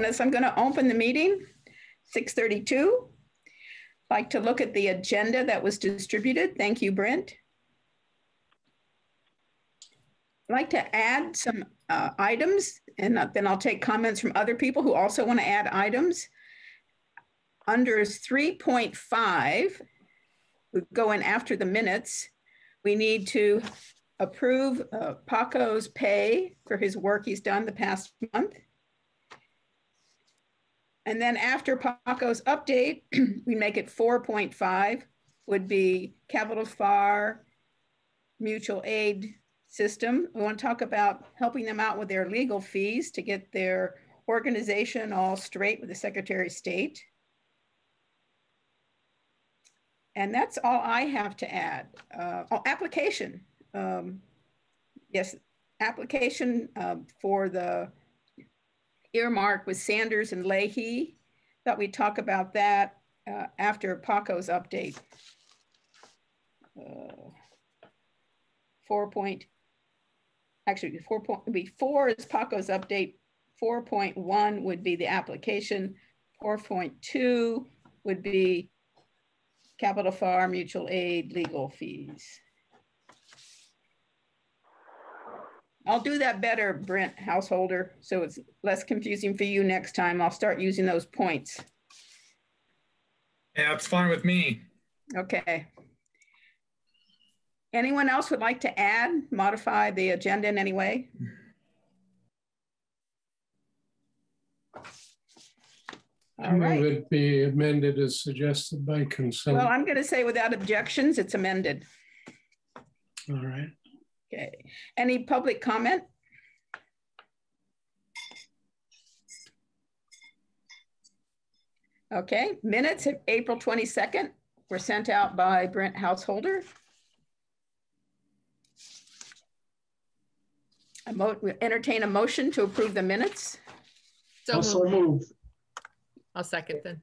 minutes. I'm going to open the meeting, 632. Like to look at the agenda that was distributed. Thank you, Brent. I'd like to add some uh, items and then I'll take comments from other people who also want to add items. Under 3.5, we go in after the minutes. We need to approve uh, Paco's pay for his work he's done the past month. And then after Paco's update, we make it 4.5 would be Capital Fire mutual aid system. We want to talk about helping them out with their legal fees to get their organization all straight with the Secretary of State. And that's all I have to add. Uh, oh, application. Um, yes, application uh, for the earmark with Sanders and Leahy. Thought we'd talk about that uh, after Paco's update. Uh, four point, actually four point, be four is Paco's update. 4.1 would be the application. 4.2 would be Capital Fire mutual aid legal fees. I'll do that better, Brent Householder, so it's less confusing for you next time. I'll start using those points. Yeah, it's fine with me. Okay. Anyone else would like to add, modify the agenda in any way? I move right. it be amended as suggested by consent. Well, I'm going to say without objections, it's amended. All right. Okay. Any public comment? Okay, minutes of April 22nd were sent out by Brent Householder. I mo entertain a motion to approve the minutes. So also move. I'll second then.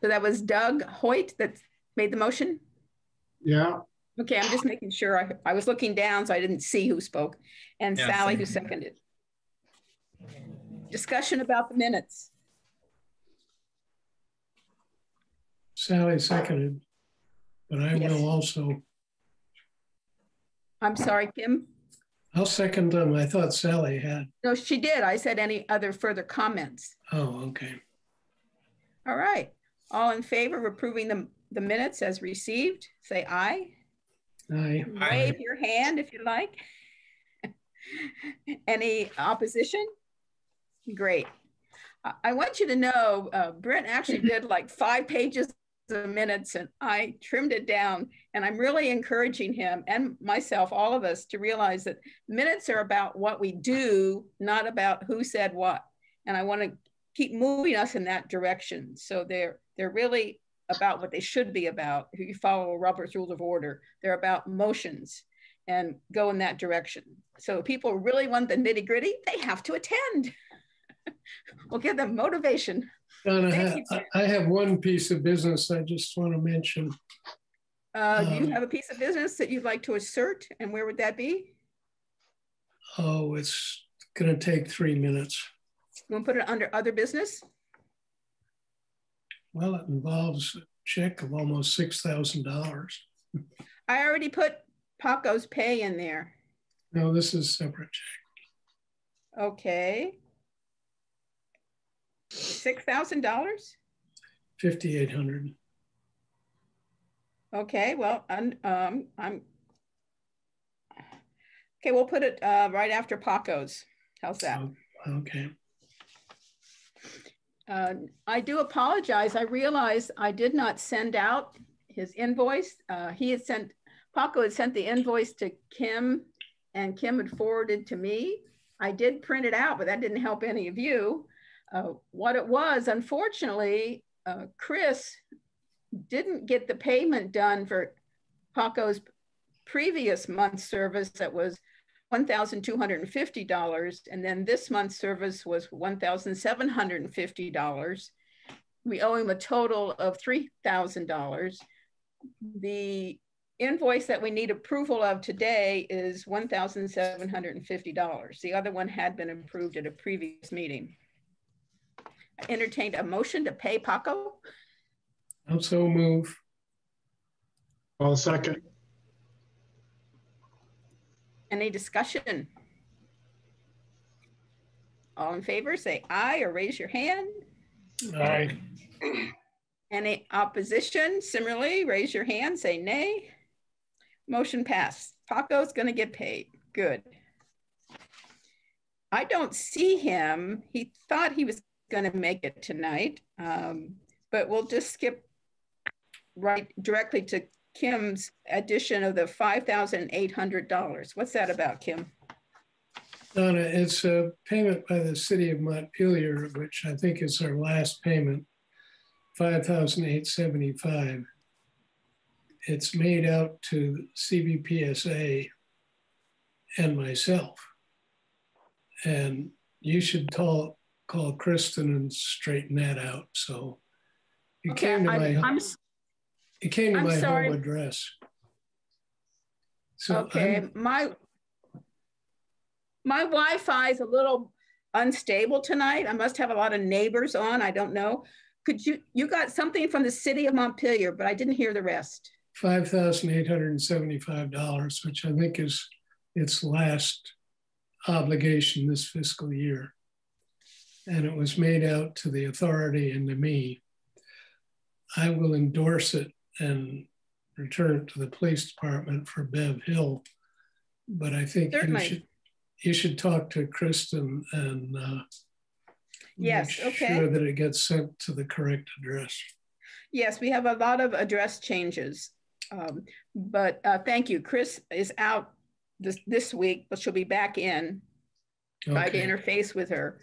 So that was Doug Hoyt that made the motion? Yeah. Okay, I'm just making sure. I, I was looking down, so I didn't see who spoke. And yeah, Sally, who seconded. Discussion about the minutes. Sally seconded, but I yes. will also. I'm sorry, Kim. I'll second them. I thought Sally had. No, she did. I said any other further comments. Oh, okay. All right. All in favor of approving the, the minutes as received, say aye. Aye. Wave your hand if you like. Any opposition? Great. I want you to know, uh, Brent actually did like five pages of minutes and I trimmed it down. And I'm really encouraging him and myself, all of us, to realize that minutes are about what we do, not about who said what. And I want to keep moving us in that direction. So they're they're really about what they should be about. If you follow Robert's Rules of Order, they're about motions and go in that direction. So people really want the nitty gritty, they have to attend. we'll give them motivation. Donna, I, I have one piece of business I just want to mention. Uh, um, do you um, have a piece of business that you'd like to assert and where would that be? Oh, it's going to take three minutes. You want to put it under other business? Well, it involves a check of almost $6,000. I already put Paco's pay in there. No, this is separate check. Okay. $6,000? 5800 Okay, well, um, I'm, okay, we'll put it uh, right after Paco's. How's that? Oh, okay. Uh, I do apologize. I realized I did not send out his invoice. Uh, he had sent, Paco had sent the invoice to Kim and Kim had forwarded to me. I did print it out, but that didn't help any of you. Uh, what it was, unfortunately, uh, Chris didn't get the payment done for Paco's previous month's service that was $1,250. And then this month's service was $1,750. We owe him a total of $3,000. The invoice that we need approval of today is $1,750. The other one had been approved at a previous meeting. I entertained a motion to pay Paco. I'll so move. I'll second. Any discussion? All in favor, say aye or raise your hand. Aye. Any opposition? Similarly, raise your hand, say nay. Motion passed. Paco's gonna get paid. Good. I don't see him. He thought he was gonna make it tonight, um, but we'll just skip right directly to Kim's addition of the five thousand eight hundred dollars. What's that about, Kim? Donna, it's a payment by the city of Montpelier, which I think is our last payment, five thousand eight seventy-five. It's made out to CVPSA and myself. And you should call, call Kristen and straighten that out, so. you Okay, came to I'm, my, I'm, it came to I'm my sorry. home address. So okay, I'm- my, my Wi-Fi is a little unstable tonight. I must have a lot of neighbors on, I don't know. Could you, you got something from the city of Montpelier, but I didn't hear the rest. five thousand eight hundred and seventy-five dollars, which I think is its last obligation this fiscal year. And it was made out to the authority and to me. I will endorse it and return it to the police department for Bev Hill. But I think you should, you should talk to Kristen and uh, Yes, make okay. Sure that it gets sent to the correct address. Yes, we have a lot of address changes. Um, but uh, thank you. Chris is out this, this week, but she'll be back in. Try to interface with her.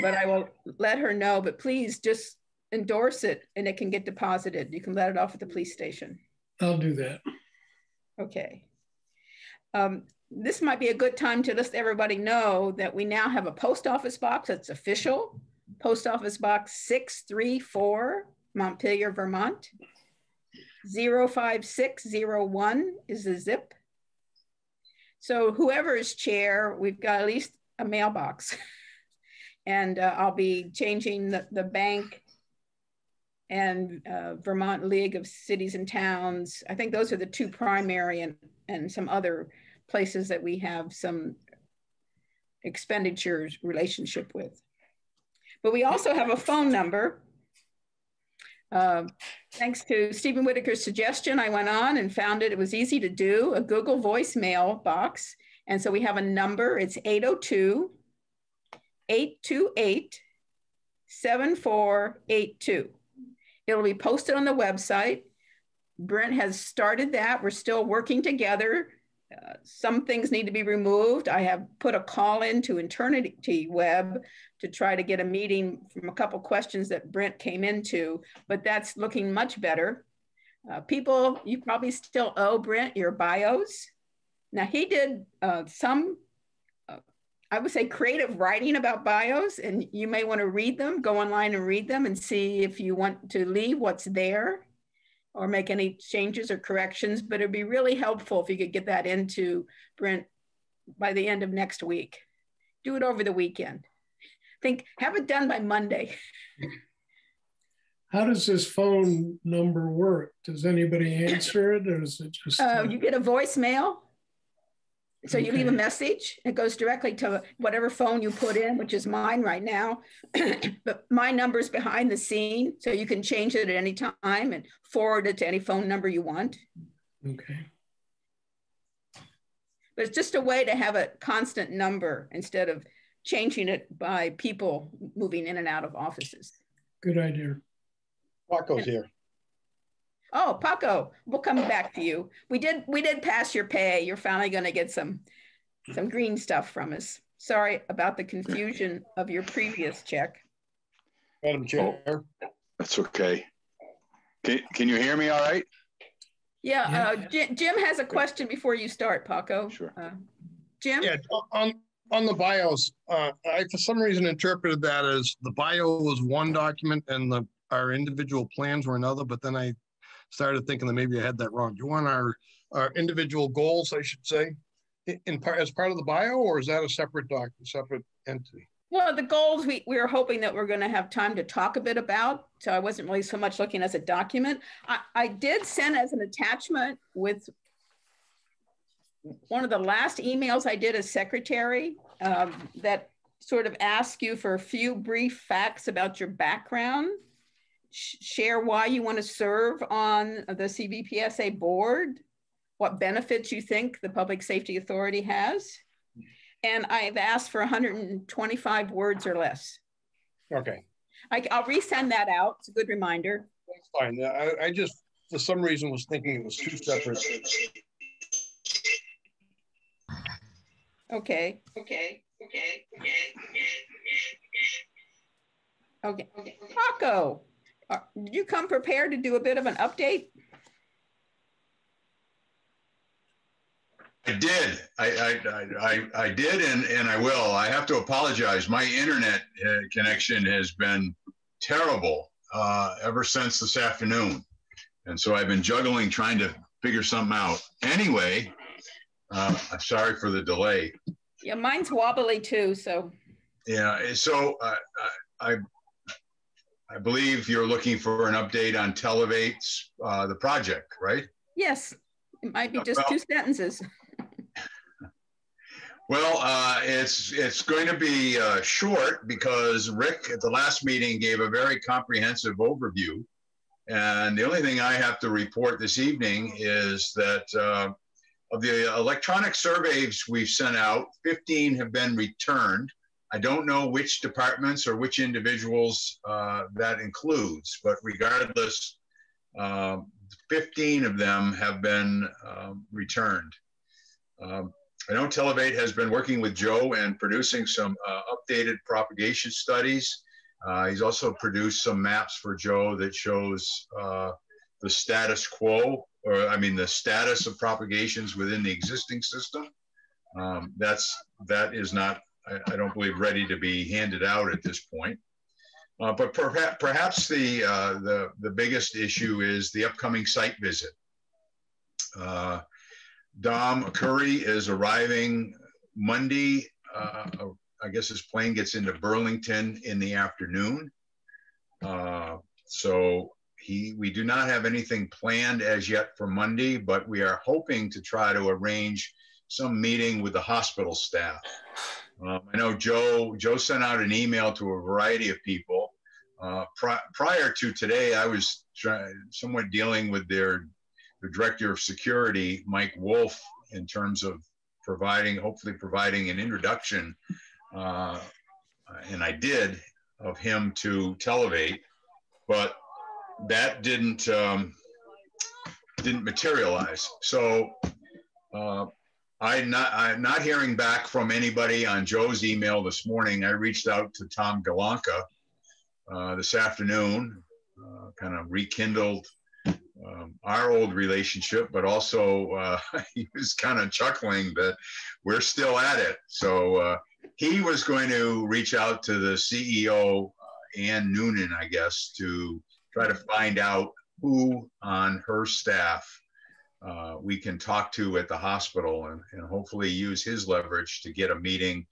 But I will let her know, but please just endorse it and it can get deposited. You can let it off at the police station. I'll do that. Okay. Um, this might be a good time to let everybody know that we now have a post office box that's official. Post office box 634, Montpelier, Vermont. 05601 is the zip. So whoever is chair, we've got at least a mailbox. and uh, I'll be changing the, the bank and uh, Vermont League of Cities and Towns. I think those are the two primary and, and some other places that we have some expenditures relationship with. But we also have a phone number. Uh, thanks to Stephen Whitaker's suggestion, I went on and found it. It was easy to do, a Google voicemail box. And so we have a number, it's 802 828 7482. It'll be posted on the website. Brent has started that. We're still working together. Uh, some things need to be removed. I have put a call into Eternity Web to try to get a meeting from a couple questions that Brent came into, but that's looking much better. Uh, people, you probably still owe Brent your bios. Now he did uh, some, I would say creative writing about bios and you may want to read them, go online and read them and see if you want to leave what's there or make any changes or corrections, but it'd be really helpful if you could get that into Brent by the end of next week. Do it over the weekend. Think, have it done by Monday. How does this phone number work? Does anybody answer it or is it just? Uh, you get a voicemail. So you leave a message. It goes directly to whatever phone you put in, which is mine right now. but my number is behind the scene, so you can change it at any time and forward it to any phone number you want. Okay, But it's just a way to have a constant number instead of changing it by people moving in and out of offices. good idea. Paco's here. Oh, Paco, we'll come back to you. We did we did pass your pay. You're finally going to get some some green stuff from us. Sorry about the confusion of your previous check. Madam Chair, That's okay. Can, can you hear me all right? Yeah, Yeah. uh, Jim, Jim has a question before you start, Paco. Sure. Uh, Jim? Yeah, on, on the bios, uh, I for some reason interpreted that as the bio was one document and the, our individual plans were another, but then I started thinking that maybe I had that wrong. Do you want our, our individual goals, I should say, in part, as part of the bio, or is that a separate doc, separate entity? Well, the goals we, we were hoping that we're going to have time to talk a bit about. So I wasn't really so much looking as a document. I, I did send as an attachment with one of the last emails I did as secretary um, that sort of asked you for a few brief facts about your background, share why you want to serve on the CVPSA board, what benefits you think the Public Safety Authority has. And I've asked for 125 words or less. Okay, I, will resend that out. It's a good reminder. That's fine. I, I just, for some reason, was thinking it was two separate. Okay. Okay. Okay. Okay. Okay. Paco, did you come prepared to do a bit of an update? I did. I, I, I, I did, and, and I will. I have to apologize. My internet uh, connection has been terrible uh, ever since this afternoon. And so I've been juggling trying to figure something out. Anyway, uh, I'm sorry for the delay. Yeah, mine's wobbly too. So. Yeah. So uh, I, I believe you're looking for an update on Televate's uh, the project, right? Yes. It might be just well, two sentences. well, uh, it's it's going to be uh, short because Rick at the last meeting gave a very comprehensive overview, and the only thing I have to report this evening is that uh, of the electronic surveys we've sent out, 15 have been returned. I don't know which departments or which individuals uh, that includes, but regardless, uh, 15 of them have been um, returned. Um, I know Televate has been working with Joe and producing some uh, updated propagation studies. Uh, he's also produced some maps for Joe that shows uh, the status quo or I mean, the status of propagations within the existing system. Um, that's that is not, I, I, don't believe, ready to be handed out at this point. Uh, but perhaps, perhaps the, uh, the the biggest issue is the upcoming site visit. Uh, Dom Curry is arriving Monday. Uh, I guess his plane gets into Burlington in the afternoon. Uh, so he, we do not have anything planned as yet for Monday, but we are hoping to try to arrange some meeting with the hospital staff. Um, I know Joe, Joe sent out an email to a variety of people. Uh, pri prior to today, I was somewhat dealing with their, director of security, Mike Wolf, in terms of providing, hopefully providing an introduction, uh, and I did, of him to Televate. But that didn't um, didn't materialize. So uh, I not I'm not hearing back from anybody on Joe's email this morning. I reached out to Tom Galanka uh, this afternoon, uh, kind of rekindled um, our old relationship, but also uh, he was kind of chuckling that we're still at it. So uh, he was going to reach out to the CEO, uh, Ann Noonan, I guess, to try to find out who on her staff uh, we can talk to at the hospital and, and, hopefully use his leverage to get a meeting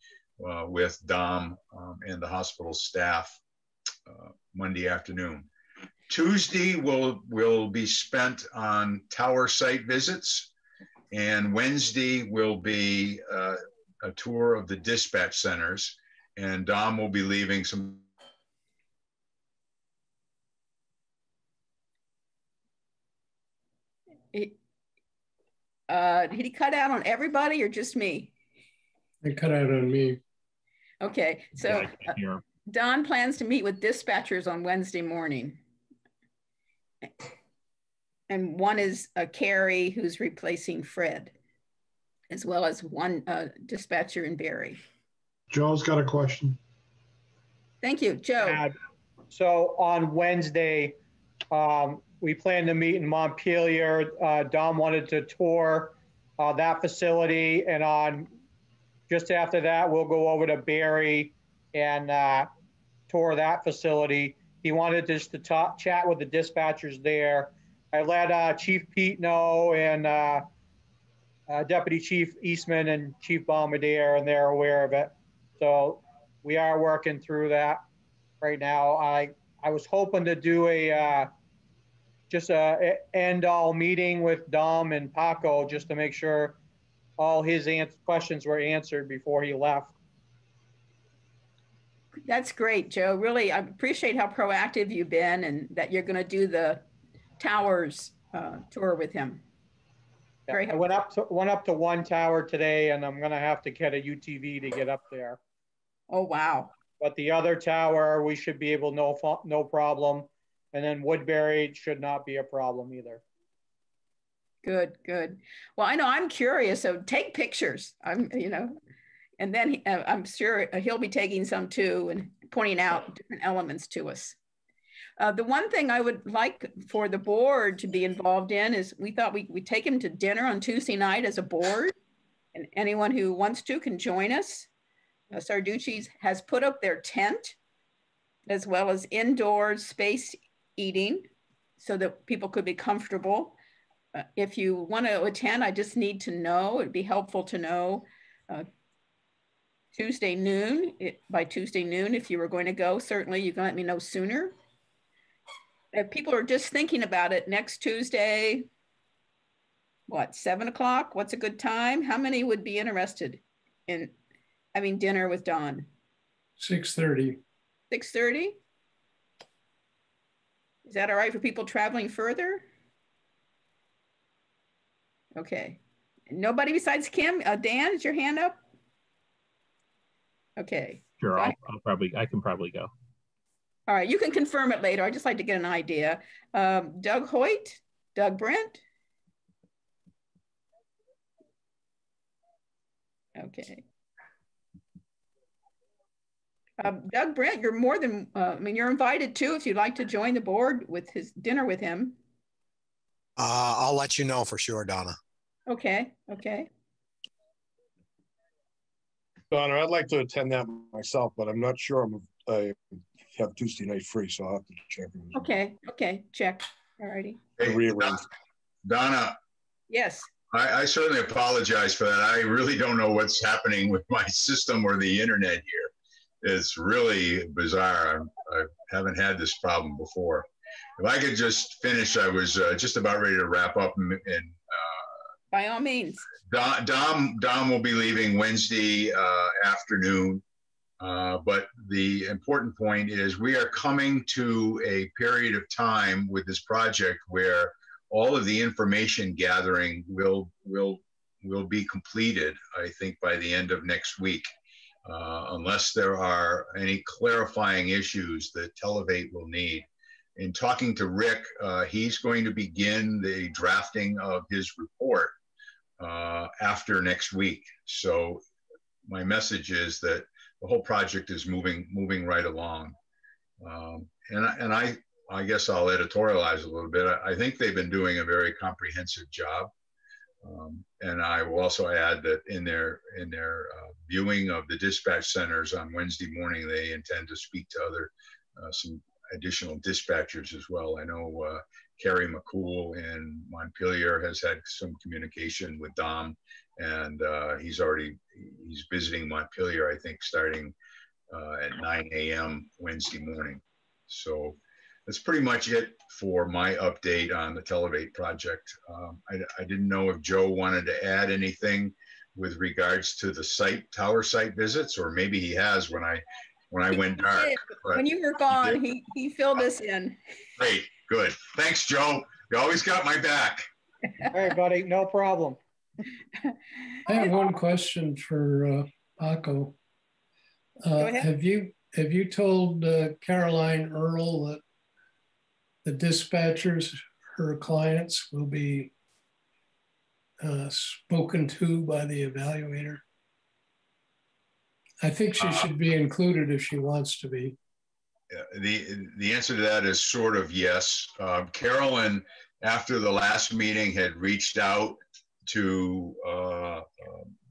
uh, with Dom um, and the hospital staff uh, Monday afternoon. Tuesday will will be spent on tower site visits, and Wednesday will be uh, a tour of the dispatch centers. And Dom will be leaving some Uh, did he cut out on everybody or just me? It cut out on me. Okay, so uh, Dom plans to meet with dispatchers on Wednesday morning. And one is a Carrie who's replacing Fred, as well as one uh, dispatcher in Barre. Joe's got a question. Thank you, Joe. Uh, so on Wednesday, um, we plan to meet in Montpelier. Uh, Dom wanted to tour uh, that facility, and on just after that, we'll go over to Barre and uh, tour that facility. He wanted just to talk, chat with the dispatchers there. I let uh, Chief Pete know and uh, uh, Deputy Chief Eastman and Chief Bombardier, and they're aware of it. So we are working through that right now. I, I was hoping to do a, uh, just a a end-all meeting with Dom and Paco, just to make sure all his ans- questions were answered before he left. That's great, Joe. Really, I appreciate how proactive you've been and that you're going to do the towers uh, tour with him. Very I went up to, went up to one tower today and I'm gonna have to get a UTV to get up there. Oh, wow. But the other tower, we should be able, no, no problem. And then Woodbury should not be a problem either. Good, good. Well, I know I'm curious, so take pictures. I'm, you know, and then he- uh, I'm sure he'll be taking some too and pointing out different elements to us. Uh, the one thing I would like for the board to be involved in is we thought we would take him to dinner on Tuesday night as a board, and anyone who wants to can join us. Uh, Sarducci's has put up their tent as well as indoor space eating so that people could be comfortable. Uh, if you want to attend, I just need to know. It'd be helpful to know uh, Tuesday noon. It, by Tuesday noon, if you were going to go, certainly you can let me know sooner. If people are just thinking about it, next Tuesday, what seven o'clock? What's a good time? How many would be interested in having dinner with Dom? 6:30. Six thirty. Is that all right for people traveling further? Okay. Nobody besides Kim? Uh, Dan, is your hand up? Okay. Sure, I'll. I'll probably, I can probably go. All right. You can confirm it later. I'd just like to get an idea. Um, Doug Hoyt, Doug Brent. Okay. Um, Doug Brent, you're more than, uh, I mean, you're invited too if you'd like to join the board with his dinner with him. Uh, I'll let you know for sure, Donna. Okay. Okay. Donna, I'd like to attend that myself, but I'm not sure I'm, I have Tuesday night free, so I'll have to check. Okay. Okay. Check. All righty. Hey, Rearrange. Donna, Yes. I, I certainly apologize for that. I really don't know what's happening with my system or the internet here. It's really bizarre. I'm, I haven't had this problem before. If I could just finish, I was uh, just about ready to wrap up and, and By all means. Dom, Dom, Dom will be leaving Wednesday uh, afternoon. Uh, but the important point is we are coming to a period of time with this project where all of the information gathering will will will be completed. I think by the end of next week, uh, unless there are any clarifying issues that Televate will need. In talking to Rick, uh, he's going to begin the drafting of his report uh, after next week. So my message is that the whole project is moving moving right along. Um, and I- and I I guess I'll editorialize a little bit. I, I think they've been doing a very comprehensive job. Um, and I will also add that in their in their uh, viewing of the dispatch centers on Wednesday morning, they intend to speak to other uh, some additional dispatchers as well. I know uh, Kerry McCool in Montpelier has had some communication with Dom, and uh, he's already he's visiting Montpelier. I think starting uh, at 9 a.m. Wednesday morning. So that's pretty much it for my update on the Televate project. Um, I, I didn't know if Joe wanted to add anything with regards to the site tower site visits, or maybe he has when I when I went dark. When you were gone, he, he filled us in. Great, good. Thanks, Joe. You always got my back. All right, buddy, no problem. I have one question for uh, Paco. Uh, Go ahead. Have you, have you told uh, Caroline Earl that the dispatchers, her clients will be uh, spoken to by the evaluator? I think she Uh, should be included if she wants to be. Uh, The, the answer to that is sort of yes. Um, Carolyn, after the last meeting, had reached out to uh, uh,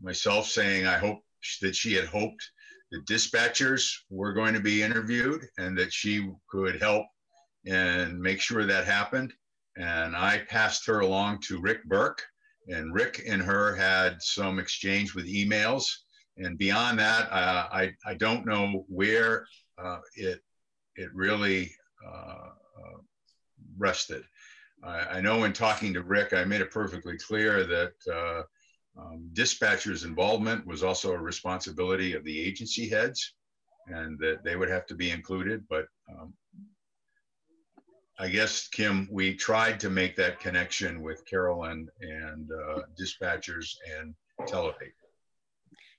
myself saying, I hope that she had hoped the dispatchers were going to be interviewed and that she could help and make sure that happened. And I passed her along to Rick Burke, and Rick and her had some exchange with emails. and beyond that, uh, I, I don't know where uh, it, it really uh, uh, rested. I, I, know in talking to Rick, I made it perfectly clear that uh, um, dispatchers' involvement was also a responsibility of the agency heads and that they would have to be included. But um, I guess, Kim, we tried to make that connection with Carolyn and uh, dispatchers and Televate.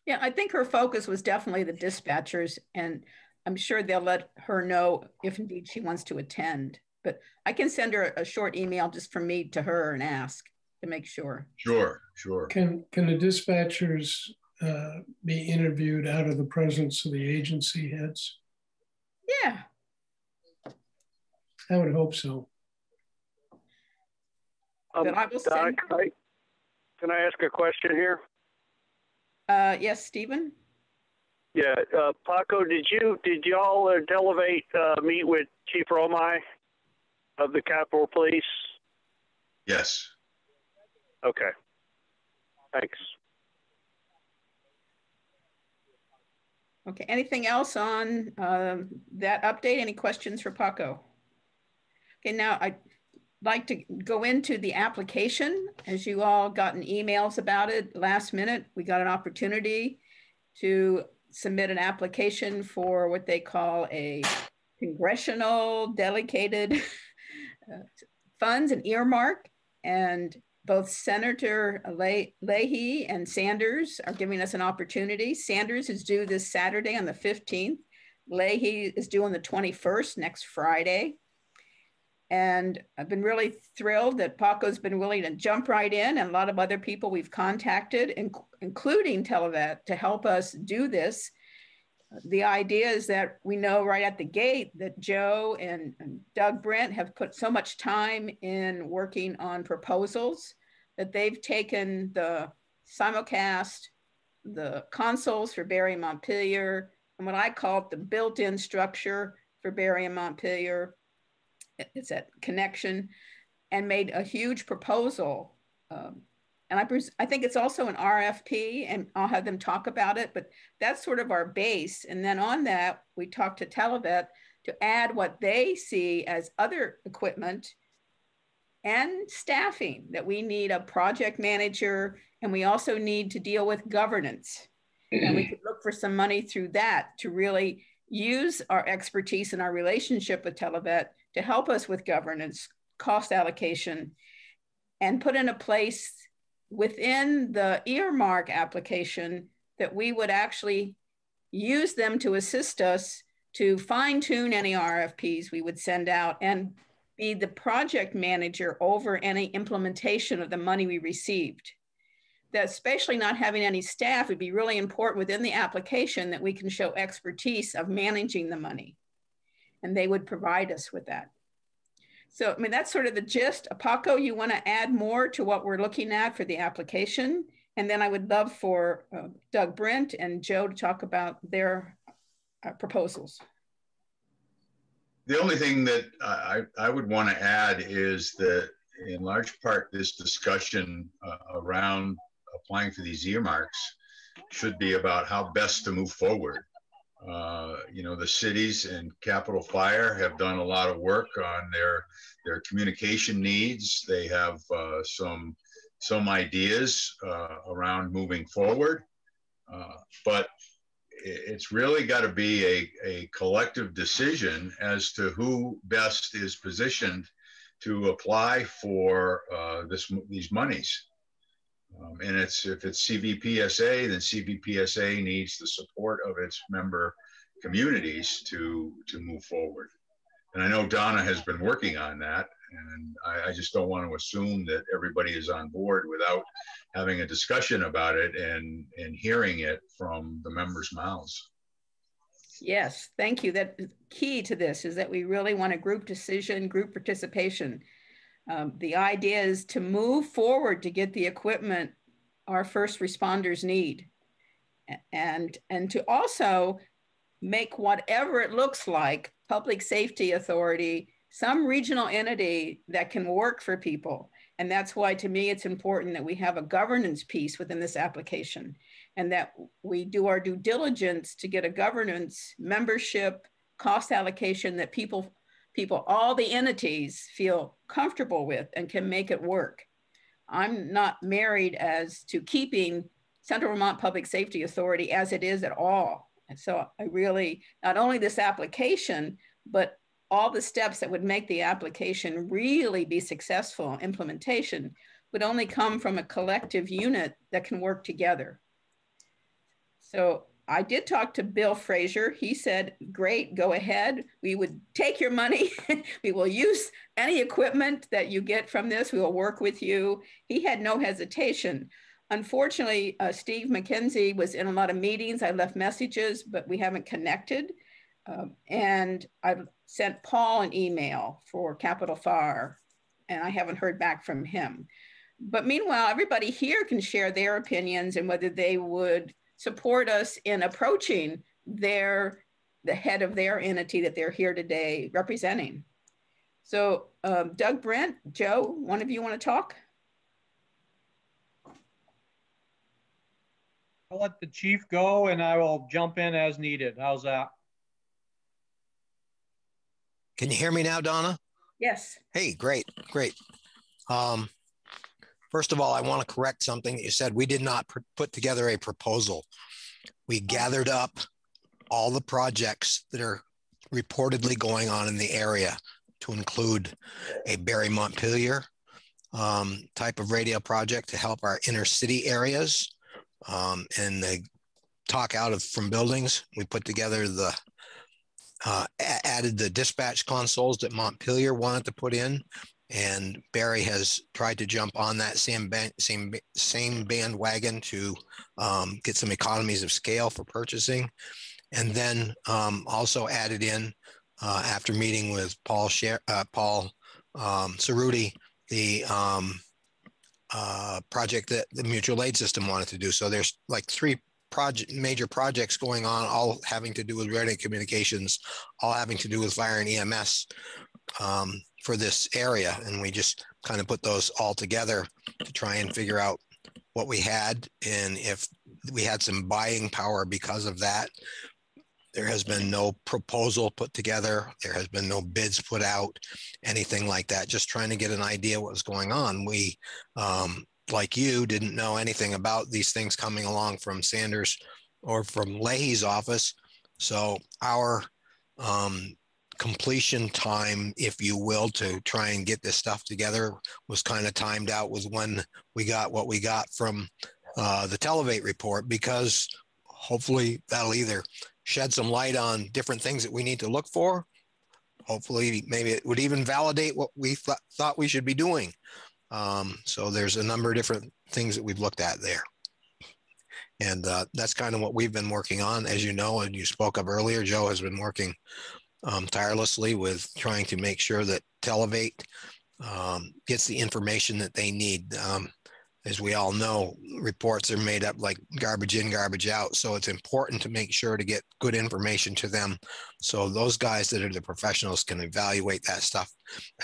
Yeah, I think her focus was definitely the dispatchers, and I'm sure they'll let her know if indeed she wants to attend. But I can send her a short email just from me to her and ask to make sure. Sure, sure. Can can the dispatchers uh, be interviewed out of the presence of the agency heads? Yeah. I would hope so. Um, I will send... can, I, can I ask a question here? Uh, yes, Stephen. Yeah, uh, Paco, did you did y'all uh, Televate uh, meet with Chief Romai of the Capitol Police? Yes. Okay. Thanks. Okay, anything else on uh, that update? Any questions for Paco? Okay, now I'd like to go into the application. As you all gotten emails about it last minute, we got an opportunity to submit an application for what they call a congressional delegated uh, funds and earmark. And both Senator Le Leahy and Sanders are giving us an opportunity. Sanders is due this Saturday on the 15th. Leahy is due on the 21st, next Friday. And I've been really thrilled that Paco's been willing to jump right in and a lot of other people we've contacted, including Televate, to help us do this. The idea is that we know right at the gate that Joe and, and Doug Brent have put so much time in working on proposals that they've taken the simulcast, the consoles for Barre Montpelier, and what I call the built-in structure for Barre and Montpelier. It's that connection, and made a huge proposal. Um, and I, I think it's also an RFP, and I'll have them talk about it. But that's sort of our base. And then on that, we talk to Televate to add what they see as other equipment and staffing that we need a project manager and we also need to deal with governance and we could look for some money through that to really use our expertise and our relationship with Televate to help us with governance cost allocation and put in a place within the earmark application that we would actually use them to assist us to fine tune any RFPs we would send out and be the project manager over any implementation of the money we received. That especially not having any staff would be really important within the application that we can show expertise of managing the money. And they would provide us with that. So, I mean, that's sort of the gist. Apaco, you want to add more to what we're looking at for the application? And then I would love for uh, Doug Brent and Joe to talk about their uh, proposals. The only thing that I, I would want to add is that in large part, this discussion uh, around applying for these earmarks should be about how best to move forward. Uh, you know, the cities and Capitol Fire have done a lot of work on their their communication needs. They have uh, some some ideas uh, around moving forward, uh, but it's really got to be a, a collective decision as to who best is positioned to apply for uh, this these monies. Um, and it's if it's CVPSA, then CVPSA needs the support of its member communities to to move forward. And I know Donna has been working on that, and I, I just don't want to assume that everybody is on board without having a discussion about it and and hearing it from the members' mouths. Yes, thank you. That key to this is that we really want a group decision, group participation. Um, the idea is to move forward to get the equipment our first responders need, and and to also make whatever it looks like public safety authority some regional entity that can work for people. And that's why, to me, it's important that we have a governance piece within this application and that we do our due diligence to get a governance membership cost allocation that people, people, all the entities feel comfortable with and can make it work. I'm not married as to keeping Central Vermont Public Safety Authority as it is at all. And so I really, not only this application, but all the steps that would make the application really be successful implementation would only come from a collective unit that can work together. So I did talk to Bill Fraser. He said, great, go ahead. We would take your money. we will use any equipment that you get from this. We will work with you. He had no hesitation. Unfortunately, uh, Steve McKenzie was in a lot of meetings. I left messages, but we haven't connected. Um, and I've sent Paul an email for Capital Fire, and I haven't heard back from him. But meanwhile, everybody here can share their opinions and whether they would support us in approaching their the head of their entity that they're here today representing. So um, Doug Brent, Joe, one of you want to talk? I'll let the chief go and I will jump in as needed. How's that? Can you hear me now, Donna? Yes. Hey, great, great. Um, first of all, I want to correct something that you said. We did not pr- put together a proposal. We gathered up all the projects that are reportedly going on in the area to include a Barre Montpelier um, type of radio project to help our inner city areas. Um, and the talk out of from buildings. We put together the uh, added the dispatch consoles that Montpelier wanted to put in, and Barre has tried to jump on that same band, same same bandwagon to um, get some economies of scale for purchasing, and then um, also added in uh, after meeting with Paul Sher- uh, Paul um, Cerruti, the um, uh, project that the mutual aid system wanted to do. So there's like three project major projects going on, all having to do with radio communications, all having to do with fire and EMS um, for this area. And we just kind of put those all together to try and figure out what we had and if we had some buying power because of that. There has been no proposal put together. There has been no bids put out, anything like that. Just trying to get an idea what was going on. We um, like you, didn't know anything about these things coming along from Sanders or from Leahy's office. So our um, completion time, if you will, to try and get this stuff together was kind of timed out with when we got what we got from uh, the Televate report, because hopefully that'll either shed some light on different things that we need to look for. Hopefully, maybe it would even validate what we th- thought we should be doing. Um, so there's a number of different things that we've looked at there. And uh, that's kind of what we've been working on. As you know, and you spoke of earlier, Joe has been working um, tirelessly with trying to make sure that Televate um, gets the information that they need. Um, as we all know, reports are made up like garbage in, garbage out. So it's important to make sure to get good information to them. So those guys that are the professionals can evaluate that stuff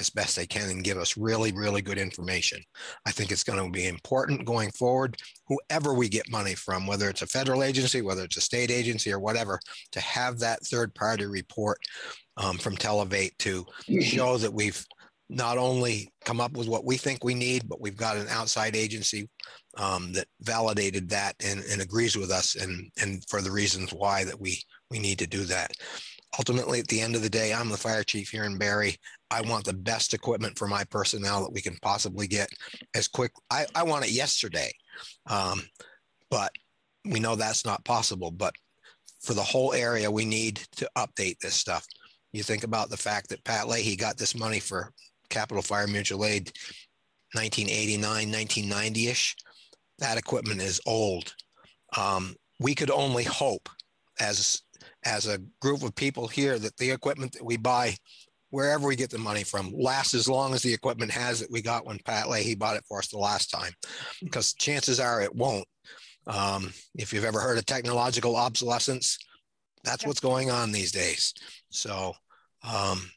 as best they can and give us really, really good information. I think it's going to be important going forward, whoever we get money from, whether it's a federal agency, whether it's a state agency or whatever, to have that third party report um, from Televate to show that we've not only come up with what we think we need, but we've got an outside agency um, that validated that and, and agrees with us and, and for the reasons why that we, we need to do that. Ultimately, at the end of the day, I'm the fire chief here in Barre. I want the best equipment for my personnel that we can possibly get as quick. I, I want it yesterday, um, but we know that's not possible. But for the whole area, we need to update this stuff. You think about the fact that Pat Leahy got this money for Capital Fire Mutual Aid 1989, 1990 ish. That equipment is old. Um, we could only hope as as a group of people here that the equipment that we buy wherever we get the money from lasts as long as the equipment has that we got when Pat Leahy bought it for us the last time. Because chances are it won't. Um, if you've ever heard of technological obsolescence, that's what's going on these days. So um,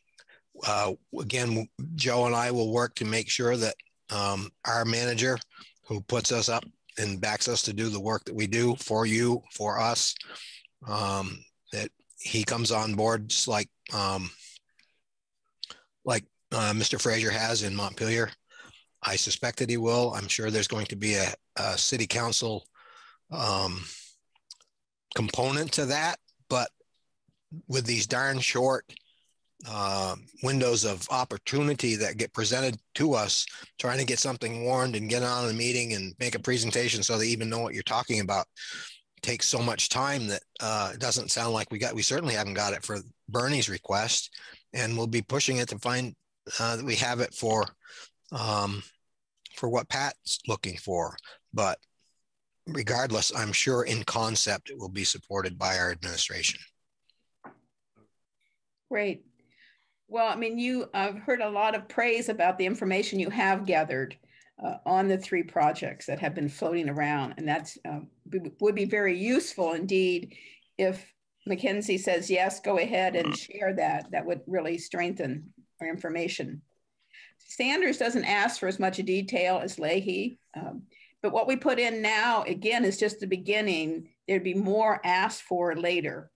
uh, again, Joe and I will work to make sure that um, our manager who puts us up and backs us to do the work that we do for you, for us, um, that he comes on board just like um, like uh, Mr. Fraser has in Montpelier. I suspect that he will. I'm sure there's going to be a, a city council um, component to that, but with these darn short uh, windows of opportunity that get presented to us, trying to get something warned and get on a meeting and make a presentation so they even know what you're talking about takes so much time that uh, it doesn't sound like we got. We certainly haven't got it for Bernie's request, and we'll be pushing it to find uh, that we have it for um, for what Pat's looking for. But regardless, I'm sure in concept it will be supported by our administration. Great. Well, I mean, you, I've heard a lot of praise about the information you have gathered uh, on the three projects that have been floating around. And that's uh, would be very useful indeed if Mackenzie says, yes, go ahead and share that. That would really strengthen our information. Sanders doesn't ask for as much detail as Leahy, um, but what we put in now, again, is just the beginning. There'd be more asked for later.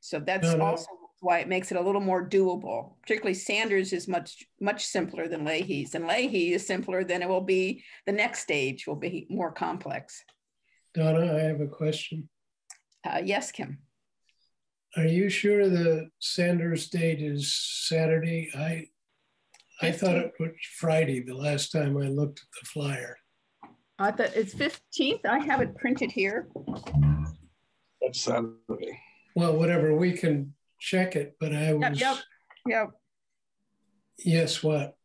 So that's no, no. also why it makes it a little more doable. Particularly Sanders is much, much simpler than Leahy's and Leahy is simpler than it will be, the next stage will be more complex. Donna, I have a question. Uh, yes, Kim. Are you sure the Sanders date is Saturday? I I thought it was Friday the last time I looked at the flyer. I thought it's 15th. I have it printed here. That's Saturday. Well, whatever, we can check it, but I was. Yep, yep. Yes, what?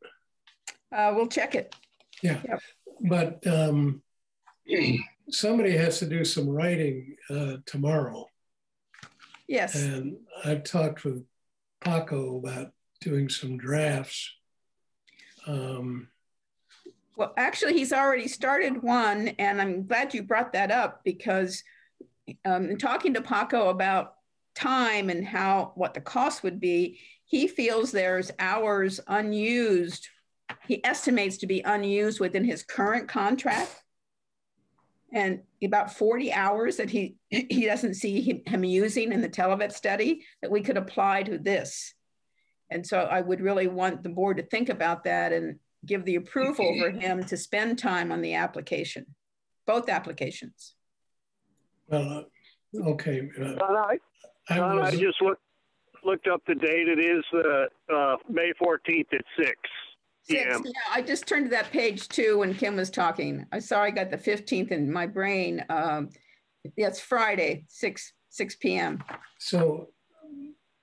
Uh, we'll check it. Yeah, yep. but um, somebody has to do some writing uh, tomorrow. Yes. And I've talked with Paco about doing some drafts. Um, well, actually, he's already started one, and I'm glad you brought that up because um, in talking to Paco about time and how what the cost would be, he feels there's hours unused. He estimates to be unused within his current contract. And about 40 hours that he he doesn't see him using in the Televate study that we could apply to this. And so i would really want the board to think about that and give the approval for him to spend time on the application both applications. Well uh, okay uh, I, I, was, I, just looked looked up the date it is uh, uh may 14th at 6 Six, yeah. I just turned to that page too when Kim was talking. I saw I got the 15th in my brain. Um, it's Friday, 6 6 p.m. So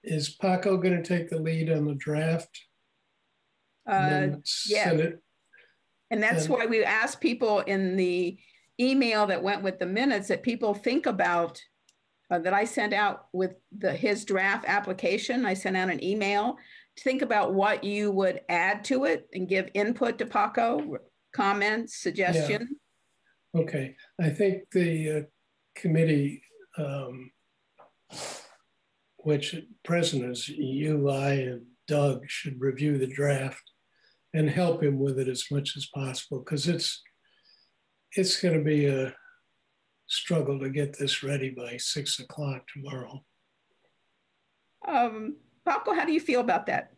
is Paco going to take the lead on the draft? Uh, yeah. It? And that's and, why we asked people in the email that went with the minutes that people think about uh, that I sent out with the his draft application. I sent out an email to think about what you would add to it and give input to Paco, comments, suggestion. Yeah. Okay, I think the uh, committee, um, which presidents you, I, and Doug should review the draft and help him with it as much as possible because it's it's going to be a struggle to get this ready by six o'clock tomorrow. Um, Paco, how do you feel about that?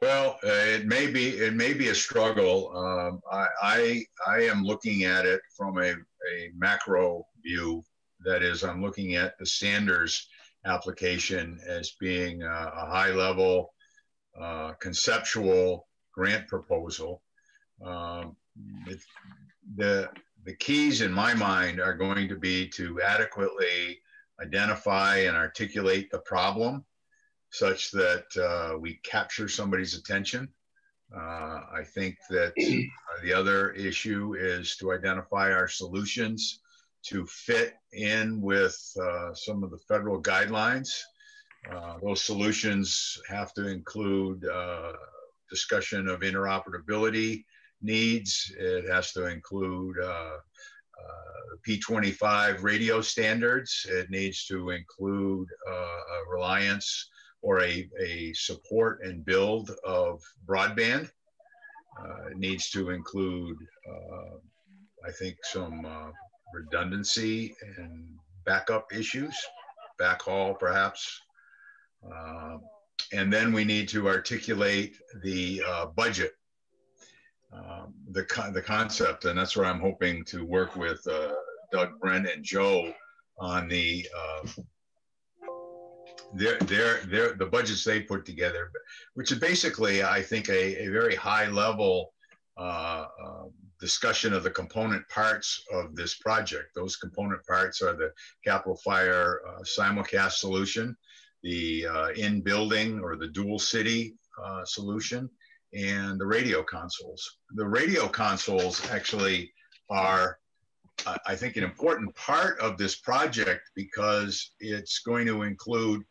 Well, uh, it may be it may be a struggle. Um, I, I, I am looking at it from a, a macro view. That is, I'm looking at the Sanders application as being a, a high level uh, conceptual grant proposal. Um, it, the the keys in my mind are going to be to adequately identify and articulate the problem such that uh, we capture somebody's attention. Uh, I think that uh, the other issue is to identify our solutions to fit in with uh, some of the federal guidelines. Uh, those solutions have to include uh, discussion of interoperability needs. It has to include uh, P25 radio standards. It needs to include uh, a reliance or a, a support and build of broadband. Uh, it needs to include, uh, I think, some uh, redundancy and backup issues, backhaul perhaps. Uh, and then we need to articulate the uh, budget, um, the, the concept, and that's where I'm hoping to work with uh, Doug Brent and Joe on the their, their, their, the budgets they put together, which is basically, I think, a, a very high level uh, uh, discussion of the component parts of this project. Those component parts are the Capital Fire uh, simulcast solution, the uh, in-building or the dual city uh, solution, and the radio consoles. The radio consoles actually are I think, an important part of this project because it's going to include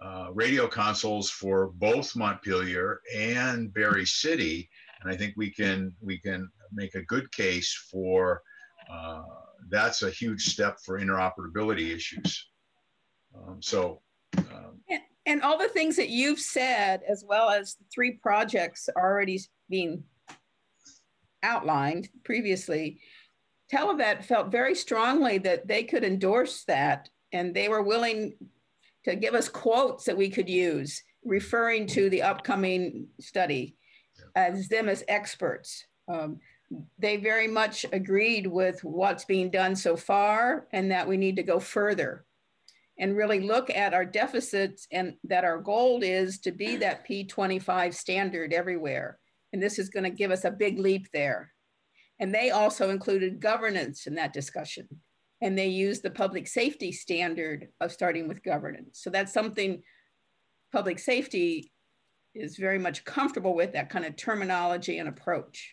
uh, radio consoles for both Montpelier and Barre City, and I think we can we can make a good case for uh, that's a huge step for interoperability issues. Um, so. Um, and, and all the things that you've said, as well as the three projects already being outlined previously, Televate felt very strongly that they could endorse that and they were willing to give us quotes that we could use referring to the upcoming study as them as experts. Um, they very much agreed with what's being done so far and that we need to go further and really look at our deficits and that our goal is to be that P25 standard everywhere. And this is going to give us a big leap there. And they also included governance in that discussion. And they used the public safety standard of starting with governance. So that's something public safety is very much comfortable with that kind of terminology and approach.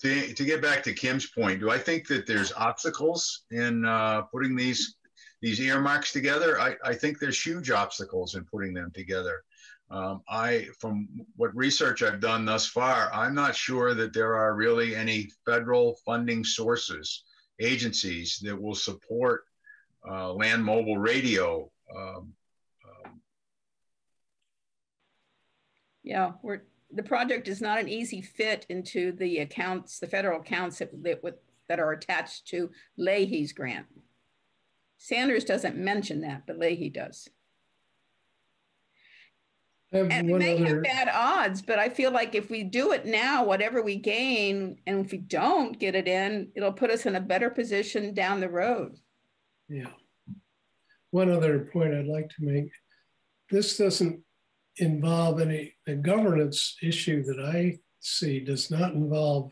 To, to get back to Kim's point, do I think that there's obstacles in uh, putting these these earmarks together? I, I think there's huge obstacles in putting them together. Um, I, from what research I've done thus far, I'm not sure that there are really any federal funding sources, agencies that will support uh, land mobile radio. Um, um, yeah, we're, the project is not an easy fit into the accounts, the federal accounts that, that, that are attached to Leahy's grant. Sanders doesn't mention that, but Leahy does and we may other... have bad odds, but I feel like if we do it now, whatever we gain, and if we don't get it in, it'll put us in a better position down the road. Yeah. One other point I'd like to make this doesn't involve any, the governance issue that I see does not involve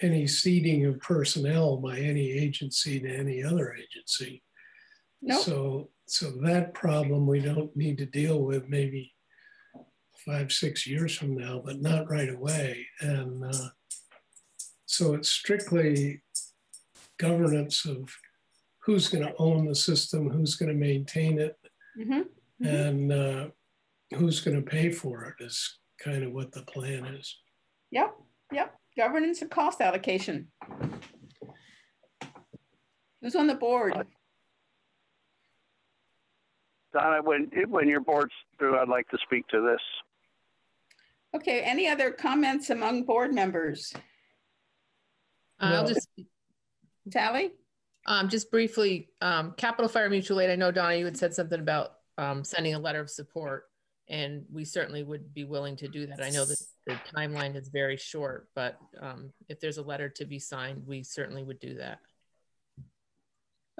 any ceding of personnel by any agency to any other agency. Nope. So, so that problem we don't need to deal with maybe five, six years from now, but not right away. And uh, so it's strictly governance of who's going to own the system, who's going to maintain it, mm-hmm. Mm-hmm. and uh, who's going to pay for it is kind of what the plan is. Yep, yep. Governance and cost allocation. Who's on the board? Donna, when when your board's through, I'd like to speak to this. Okay, any other comments among board members? I'll just Tally. Um, just briefly, um, Capital Fire Mutual Aid. I know Donna, you had said something about um, sending a letter of support, and we certainly would be willing to do that. I know that the timeline is very short, but um, if there's a letter to be signed, we certainly would do that.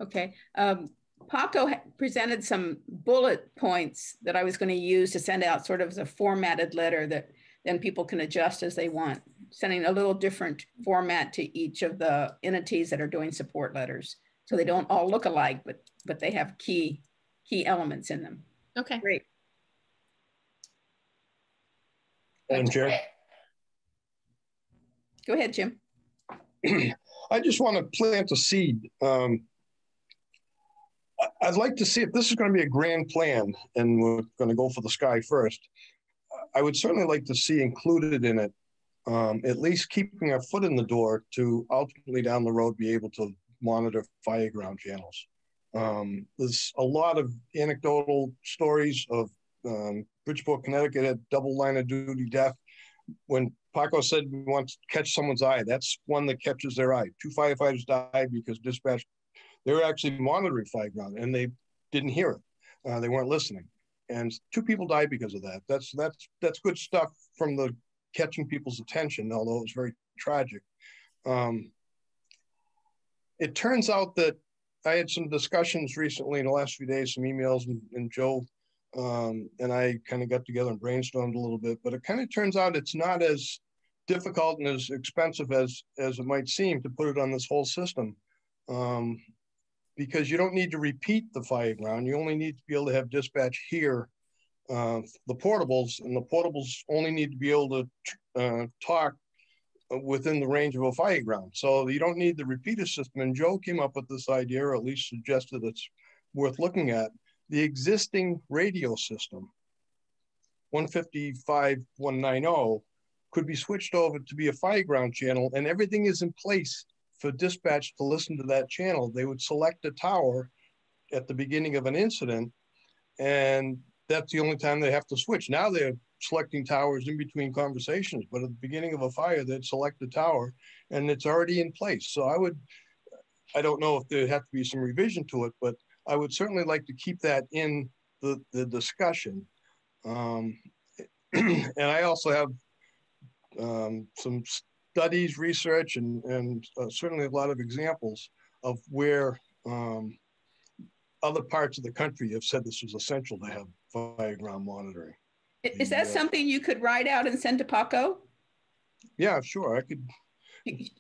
Okay. Paco presented some bullet points that I was going to use to send out sort of as a formatted letter that then people can adjust as they want, sending a little different format to each of the entities that are doing support letters. So they don't all look alike, but but they have key key elements in them. Okay. Great. Madam Chair. Go ahead, Jim. I just want to plant a seed. Um, I'd like to see if this is going to be a grand plan and we're going to go for the sky first. I would certainly like to see included in it, um, at least keeping our foot in the door to ultimately down the road be able to monitor fire ground channels. Um, there's a lot of anecdotal stories of um, Bridgeport, Connecticut had double line of duty death. When Paco said we want to catch someone's eye, that's one that catches their eye. Two firefighters died because dispatch, they were actually monitoring fire ground and they didn't hear it. Uh, they weren't listening. And two people died because of that. That's that's that's good stuff from the catching people's attention, although it was very tragic. Um, it turns out that I had some discussions recently in the last few days, some emails, and, and Joe um, and I kind of got together and brainstormed a little bit. But it kind of turns out it's not as difficult and as expensive as as it might seem to put it on this whole system, um, because you don't need to repeat the fire ground. You only need to be able to have dispatch here. Uh, the portables and the portables only need to be able to uh, talk within the range of a fire ground. So you don't need the repeater system. And Joe came up with this idea, or at least suggested it's worth looking at. The existing radio system, 155 190, could be switched over to be a fire ground channel, and everything is in place for dispatch to listen to that channel. They would select a tower at the beginning of an incident, and that's the only time they have to switch. Now they're selecting towers in between conversations, but at the beginning of a fire, they'd select the tower and it's already in place. So I would, I don't know if there'd have to be some revision to it, but I would certainly like to keep that in the, the discussion. Um, and I also have um, some studies, research, and, and uh, certainly a lot of examples of where um, other parts of the country have said this was essential to have fire ground monitoring. Is that something you could write out and send to Paco? Yeah, sure. I could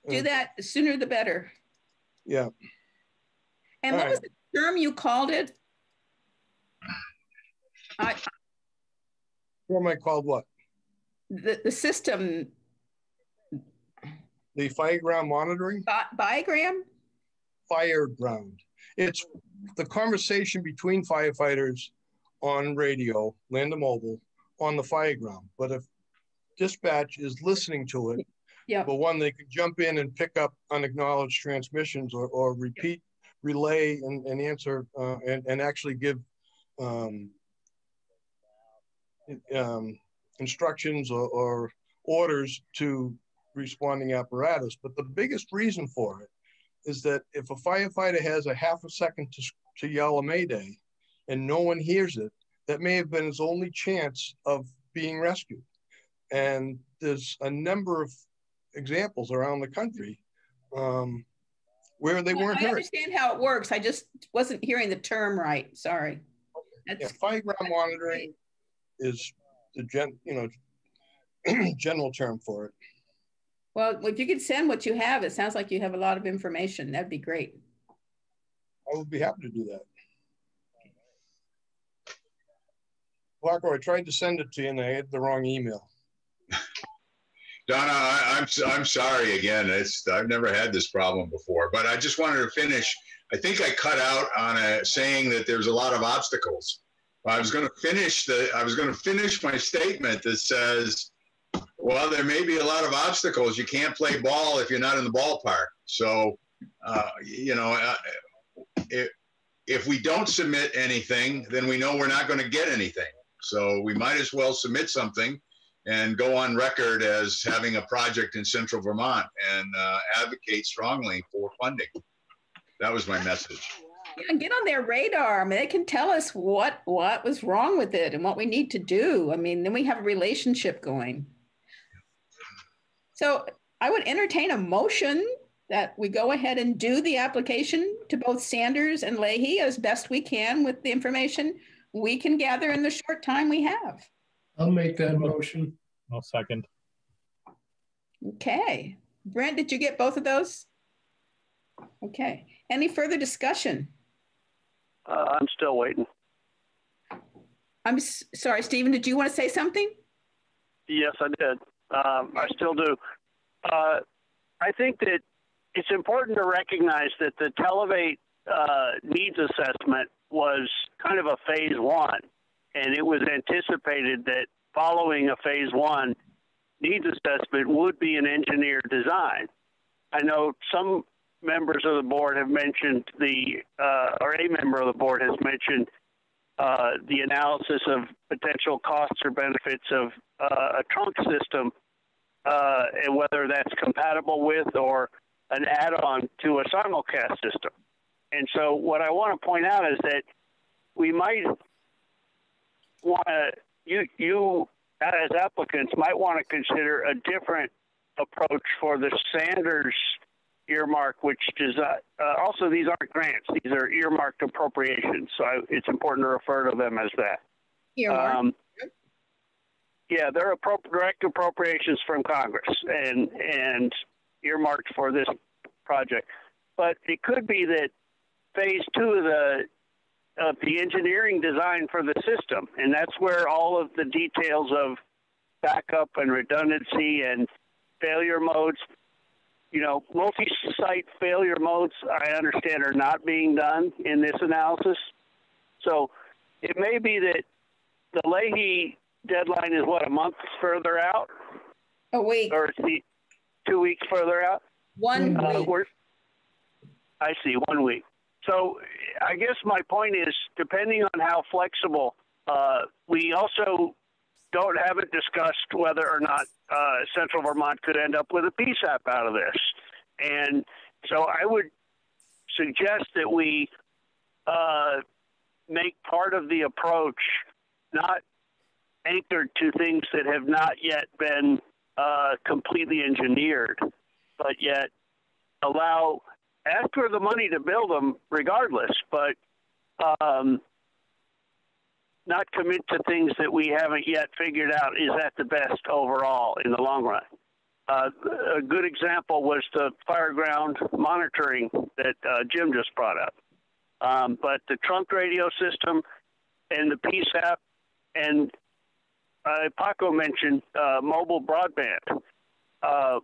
do uh, that sooner the better. Yeah. And All what right. was the term you called it? I, what am I called what? The, the system. The fire ground monitoring? Bi Bigram? Fire ground. It's the conversation between firefighters on radio, land mobile, on the fire ground. But if dispatch is listening to it, yeah. but one, they could jump in and pick up unacknowledged transmissions or, or repeat, relay and, and answer uh, and, and actually give um, um, instructions or, or orders to responding apparatus. But the biggest reason for it is that if a firefighter has a half a second to, to yell a mayday and no one hears it, that may have been his only chance of being rescued. And there's a number of examples around the country um, where they weren't I heard. understand how it works. I just wasn't hearing the term right. Sorry. That's yeah, fire ground monitoring is the gen, you know, general term for it. Well, if you could send what you have, it sounds like you have a lot of information. That'd be great. I would be happy to do that. Paco, I tried to send it to you and I had the wrong email. Donna, I, am I'm, I'm sorry again. It's I've never had this problem before, but I just wanted to finish. I think I cut out on a saying that there's a lot of obstacles. I was going to finish the I was going to finish my statement that says, well, there may be a lot of obstacles. You can't play ball if you're not in the ballpark. So, uh, you know, uh, it, if we don't submit anything, then we know we're not going to get anything. So we might as well submit something and go on record as having a project in central Vermont and uh, advocate strongly for funding. That was my message. Yeah, get on their radar. I mean, they can tell us what what was wrong with it and what we need to do. I mean, then we have a relationship going. So I would entertain a motion that we go ahead and do the application to both Sanders and Leahy as best we can with the information we can gather in the short time we have. I'll make that motion. I'll second. Okay. Brent, did you get both of those? Okay. Any further discussion? Uh, I'm still waiting. I'm sorry, Stephen, did you want to say something? Yes, I did. Um, I still do. Uh, I think that it's important to recognize that the Televate uh, needs assessment was kind of a phase one, and it was anticipated that following a phase one needs assessment would be an engineer design. I know some members of the board have mentioned the, uh, or a member of the board has mentioned uh, the analysis of potential costs or benefits of uh, a trunk system uh, and whether that's compatible with or an add-on to a simulcast system. And so what I want to point out is that we might want to, you, you as applicants might want to consider a different approach for the Sanders earmark, which does uh, also these aren't grants; these are earmarked appropriations. So I, it's important to refer to them as that. Earmark. Um, yeah, they're appro- direct appropriations from Congress and and earmarked for this project. But it could be that phase two of the of the engineering design for the system, and that's where all of the details of backup and redundancy and failure modes you know, multi-site failure modes, I understand, are not being done in this analysis. So it may be that the Leahy deadline is what a month further out. A week. Or the two weeks further out. One uh, week. I see one week. So I guess my point is, depending on how flexible, uh, we also don't haven't discussed whether or not uh, Central Vermont could end up with a PSAP out of this. And so I would suggest that we uh, make part of the approach not anchored to things that have not yet been uh, completely engineered, but yet allow ask for the money to build them regardless, but um, not commit to things that we haven't yet figured out is that the best overall in the long run. Uh, a good example was the fireground monitoring that uh, Jim just brought up. Um, but the trunk radio system and the PSAP and uh, Paco mentioned uh, mobile broadband. Uh,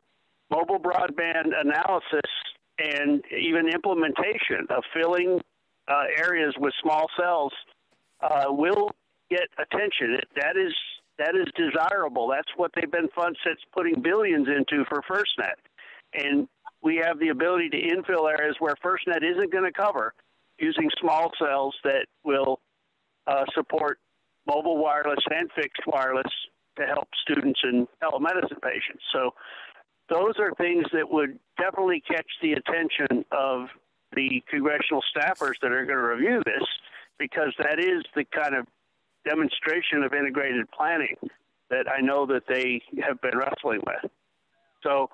mobile broadband analysis and even implementation of filling uh, areas with small cells uh, will get attention. That is that is desirable. That's what they've been fund sets putting billions into for FirstNet, and we have the ability to infill areas where FirstNet isn't going to cover using small cells that will uh, support mobile wireless and fixed wireless to help students and telemedicine patients. So those are things that would definitely catch the attention of the congressional staffers that are going to review this because that is the kind of demonstration of integrated planning that I know that they have been wrestling with. So,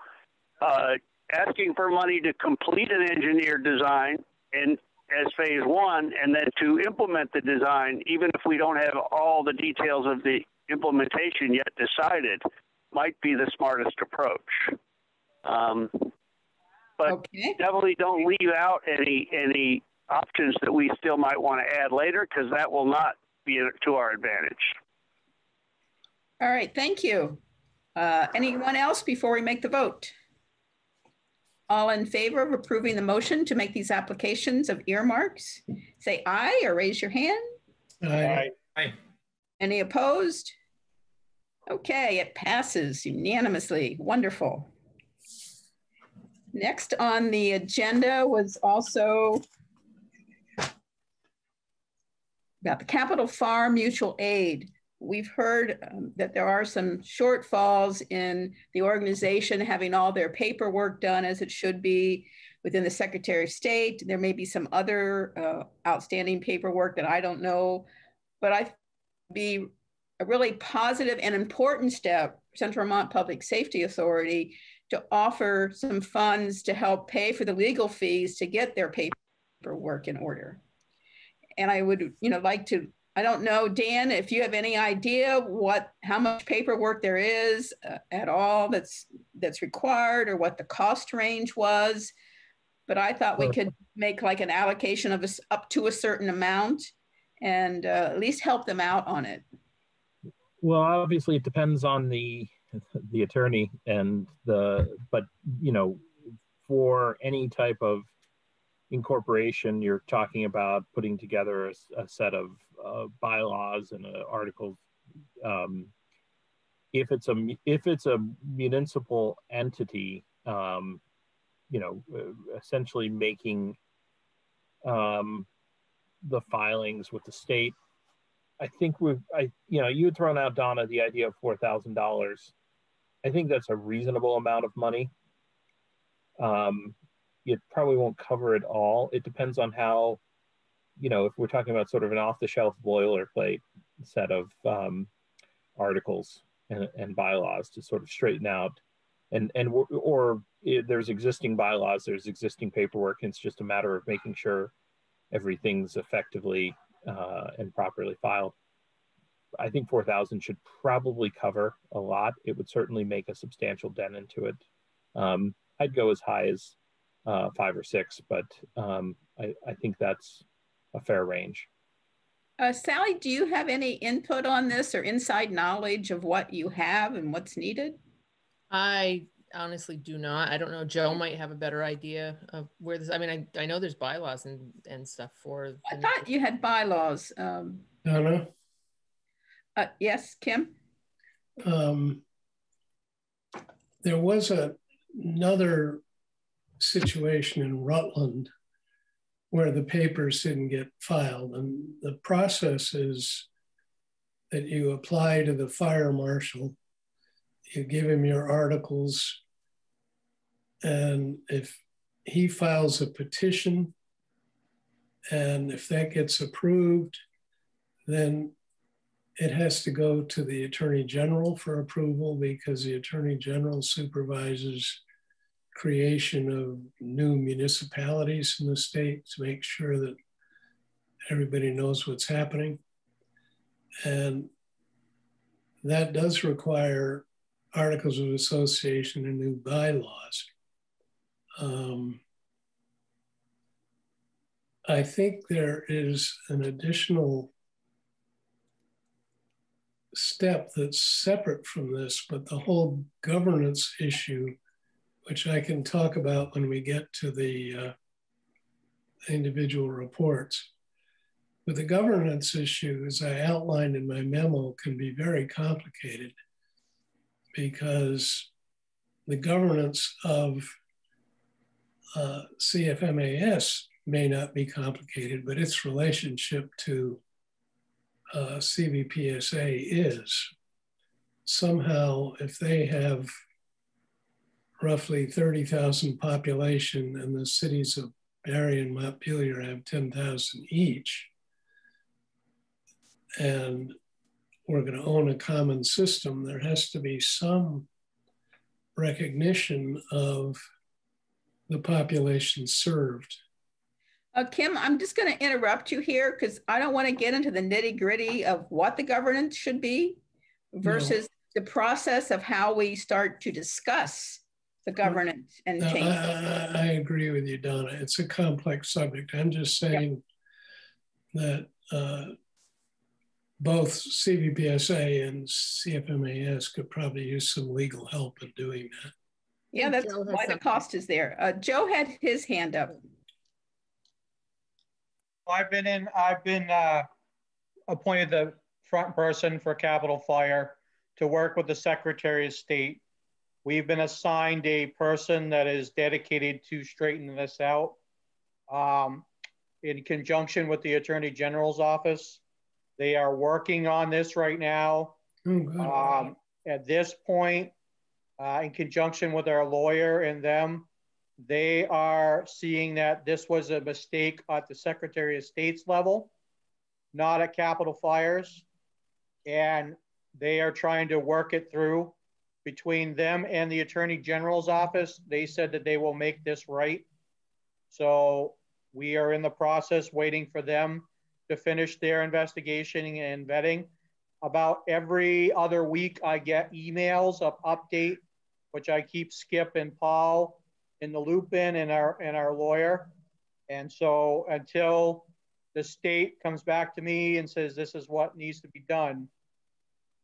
uh, asking for money to complete an engineered design and as phase one, and then to implement the design, even if we don't have all the details of the implementation yet decided, might be the smartest approach. Um, but okay. definitely don't leave out any any options that we still might want to add later because that will not be to our advantage. All right, thank you. Uh, anyone else before we make the vote? All in favor of approving the motion to make these applications of earmarks, say aye or raise your hand. Aye. aye. Any opposed? Okay, it passes unanimously. Wonderful. Next on the agenda was also about the Capital Fire Mutual Aid. We've heard um, that there are some shortfalls in the organization having all their paperwork done as it should be within the Secretary of State. There may be some other uh, outstanding paperwork that I don't know, but I'd be a really positive and important step, Central Vermont Public Safety Authority, to offer some funds to help pay for the legal fees to get their paperwork in order and I would, you know, like to, I don't know, Dan, if you have any idea what, how much paperwork there is uh, at all that's, that's required or what the cost range was. But I thought we could make like an allocation of a, up to a certain amount and uh, at least help them out on it. Well, obviously it depends on the, the attorney and the, but you know, for any type of incorporation, you're talking about putting together a, a set of uh, bylaws and uh, articles. Um, if it's a if it's a municipal entity, um, you know, uh, essentially making um, the filings with the state I think we've, I, you know, you had thrown out Donna the idea of four thousand dollars. I think that's a reasonable amount of money. Um, it probably won't cover it all. It depends on how, you know, if we're talking about sort of an off-the-shelf boilerplate set of um, articles and, and bylaws to sort of straighten out, and and or there's existing bylaws, there's existing paperwork, and it's just a matter of making sure everything's effectively uh, and properly filed. I think 4,000 should probably cover a lot. It would certainly make a substantial dent into it. Um, I'd go as high as uh, five or six, but um, I, I, think that's a fair range. Uh, Sally, do you have any input on this or inside knowledge of what you have and what's needed? I honestly do not. I don't know. Joe might have a better idea of where this. I mean, I, I know there's bylaws and and stuff for. I thought you had bylaws. Um, Donna. Uh, yes, Kim. Um, there was a, another situation in Rutland where the papers didn't get filed, and the process is that you apply to the fire marshal you give him your articles, and if he files a petition, and if that gets approved, then it has to go to the Attorney General for approval because the Attorney General supervises creation of new municipalities in the state to make sure that everybody knows what's happening. And that does require articles of association and new bylaws. Um, I think there is an additional step that's separate from this, but the whole governance issue, which I can talk about when we get to the uh, individual reports. But the governance issue, as I outlined in my memo, can be very complicated because the governance of uh, CFMAS may not be complicated, but its relationship to uh, CVPSA is. Somehow, if they have roughly 30,000 population and the cities of Barre and Montpelier have 10,000 each, and we're going to own a common system, there has to be some recognition of the population served. Uh, Kim, I'm just going to interrupt you here because I don't want to get into the nitty gritty of what the governance should be versus no. the process of how we start to discuss the governance and change. I, I, I, agree with you, Donna. It's a complex subject. I'm just saying that uh, both CVPSA and CFMAS could probably use some legal help in doing that. Yeah, that's why something. the cost is there. Uh, Joe had his hand up. I've been in, I've been uh, appointed the front person for Capital Fire to work with the Secretary of State. We've been assigned a person that is dedicated to straighten this out um, in conjunction with the Attorney General's office. They are working on this right now. Oh, um, at this point, uh, in conjunction with our lawyer and them, they are seeing that this was a mistake at the Secretary of State's level, not at Capital Fires. And they are trying to work it through between them and the Attorney General's office. They said that they will make this right. So we are in the process waiting for them to finish their investigation and vetting. About every other week, I get emails of update, which I keep Skip and Paul in the loop in and our and our lawyer. And so until the state comes back to me and says this is what needs to be done,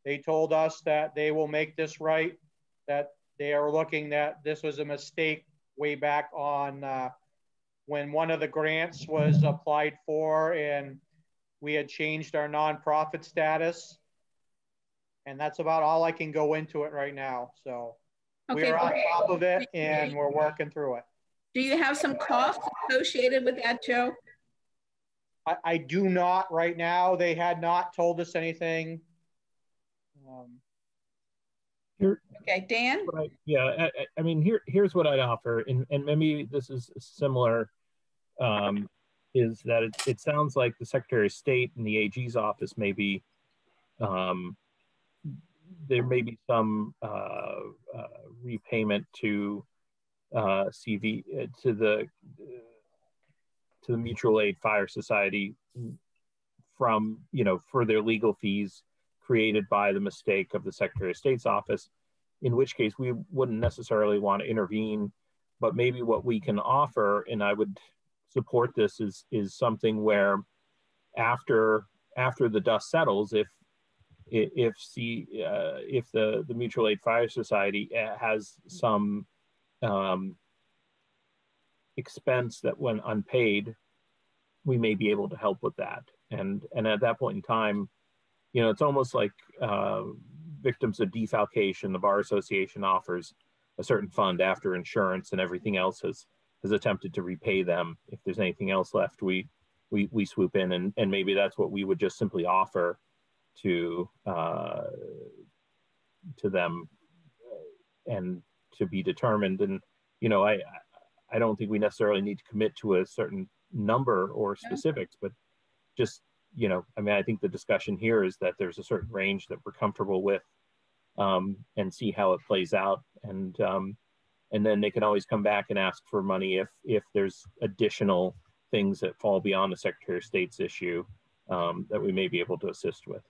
they told us that they will make this right. That they are looking that this was a mistake way back on uh, when one of the grants was applied for and we had changed our nonprofit status. And that's about all I can go into it right now. So okay, we're on top of it and we're working through it. Do you have some costs associated with that, Joe? I, I do not right now. They had not told us anything. Um, Here, Okay, Dan? I- yeah, I, I- mean, here, here's what I'd offer, and, and maybe this is similar, um, is that it, it sounds like the Secretary of State and the AG's office maybe um, there may be some uh, uh, repayment to uh, CV uh, to the to the Mutual Aid Fire Society from you know for their legal fees created by the mistake of the Secretary of State's office. In which case, we wouldn't necessarily want to intervene, but maybe what we can offer, and I would support this, is is something where after after the dust settles, if if the uh, if the the Mutual Aid Fire Society uh, has some um, expense that when unpaid, we may be able to help with that. And and at that point in time, you know, it's almost like uh, victims of defalcation. The bar association offers a certain fund after insurance and everything else has has attempted to repay them. If there's anything else left, we we we swoop in and and maybe that's what we would just simply offer to uh, to them and to be determined. And you know, I I don't think we necessarily need to commit to a certain number or specifics, but just you know, I mean, I think the discussion here is that there's a certain range that we're comfortable with, um, and see how it plays out, and um, and then they can always come back and ask for money if if there's additional things that fall beyond the Secretary of State's issue um, that we may be able to assist with.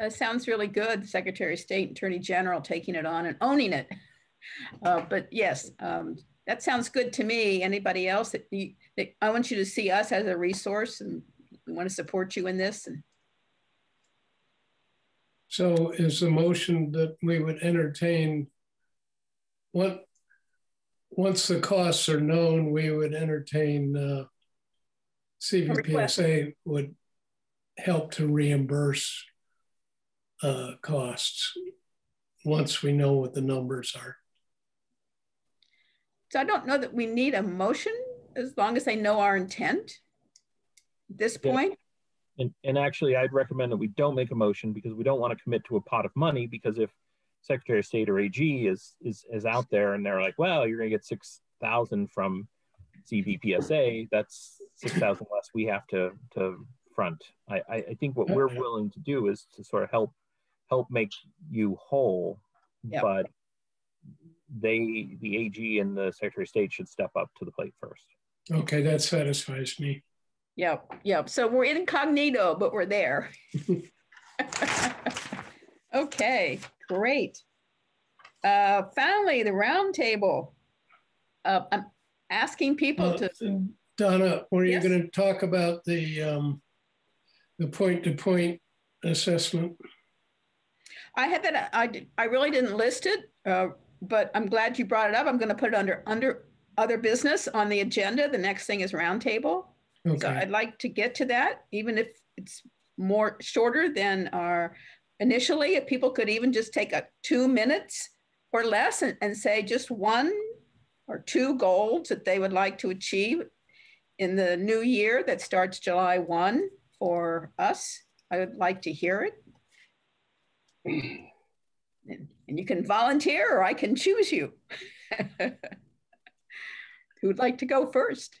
Uh, sounds really good. Secretary of State, Attorney General taking it on and owning it. Uh, but yes, um, that sounds good to me. Anybody else that, you, that I want you to see us as a resource and we want to support you in this. And So is the motion that we would entertain what once the costs are known, we would entertain uh, CVPSA would help to reimburse uh, costs once we know what the numbers are. so I don't know that we need a motion as long as they know our intent this Yeah. point. And, and actually, I'd recommend that we don't make a motion because we don't want to commit to a pot of money. Because if Secretary of State or AG is is is out there and they're like, well, you're going to get six thousand from CVPSA, that's six thousand less we have to to front. I, I I think what we're willing to do is to sort of help help make you whole, Yep. but they the AG and the Secretary of State should step up to the plate first. Okay, that satisfies me. Yep, yep. So we're incognito, but we're there. okay, great. Uh, finally, the roundtable. Uh, I'm asking people Uh, to. Donna, were you going to talk about the um, the point-to-point assessment? I had that. I I really didn't list it, uh, but I'm glad you brought it up. I'm going to put it under under other business on the agenda. The next thing is roundtable. So I'd like to get to that, even if it's more shorter than our initially. If people could even just take a two minutes or less and, and say just one or two goals that they would like to achieve in the new year that starts July 1 for us. I would like to hear it. And, and you can volunteer or I can choose you. Who would like to go first?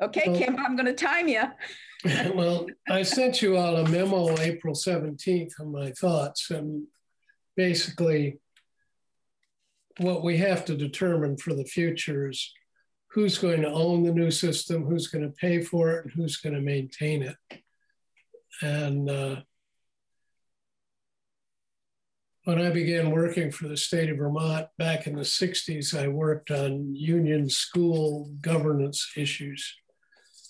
Okay, Well- Kim, I'm going to time you. well, I sent you all a memo April 17th on my thoughts and basically what we have to determine for the future is who's going to own the new system, who's going to pay for it, and who's going to maintain it. And uh, when I began working for the state of Vermont back in the 60s, I worked on union school governance issues.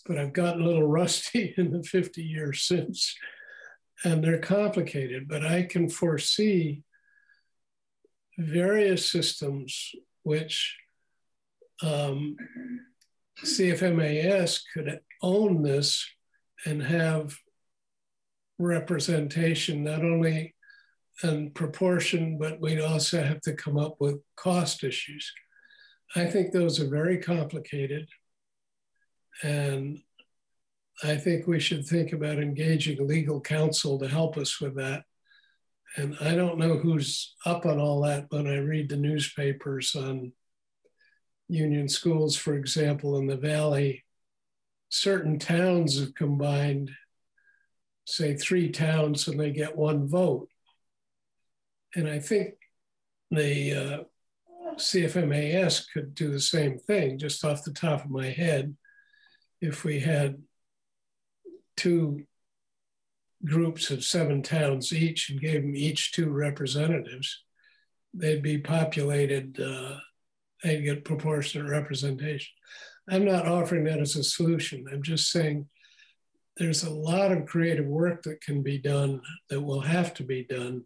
But I've gotten a little rusty in the 50 years since, and they're complicated. But I can foresee various systems which um, CFMAS could own this and have representation not only in proportion, but we'd also have to come up with cost issues. I think those are very complicated. And I think we should think about engaging legal counsel to help us with that. And I don't know who's up on all that when I read the newspapers on union schools, for example, in the Valley. Certain towns have combined, say, three towns, and they get one vote. And I think the uh, CFMAS could do the same thing, just off the top of my head. If we had two groups of seven towns each and gave them each two representatives, they'd be populated, uh, they'd get proportionate representation. I'm not offering that as a solution. I'm just saying there's a lot of creative work that can be done that will have to be done.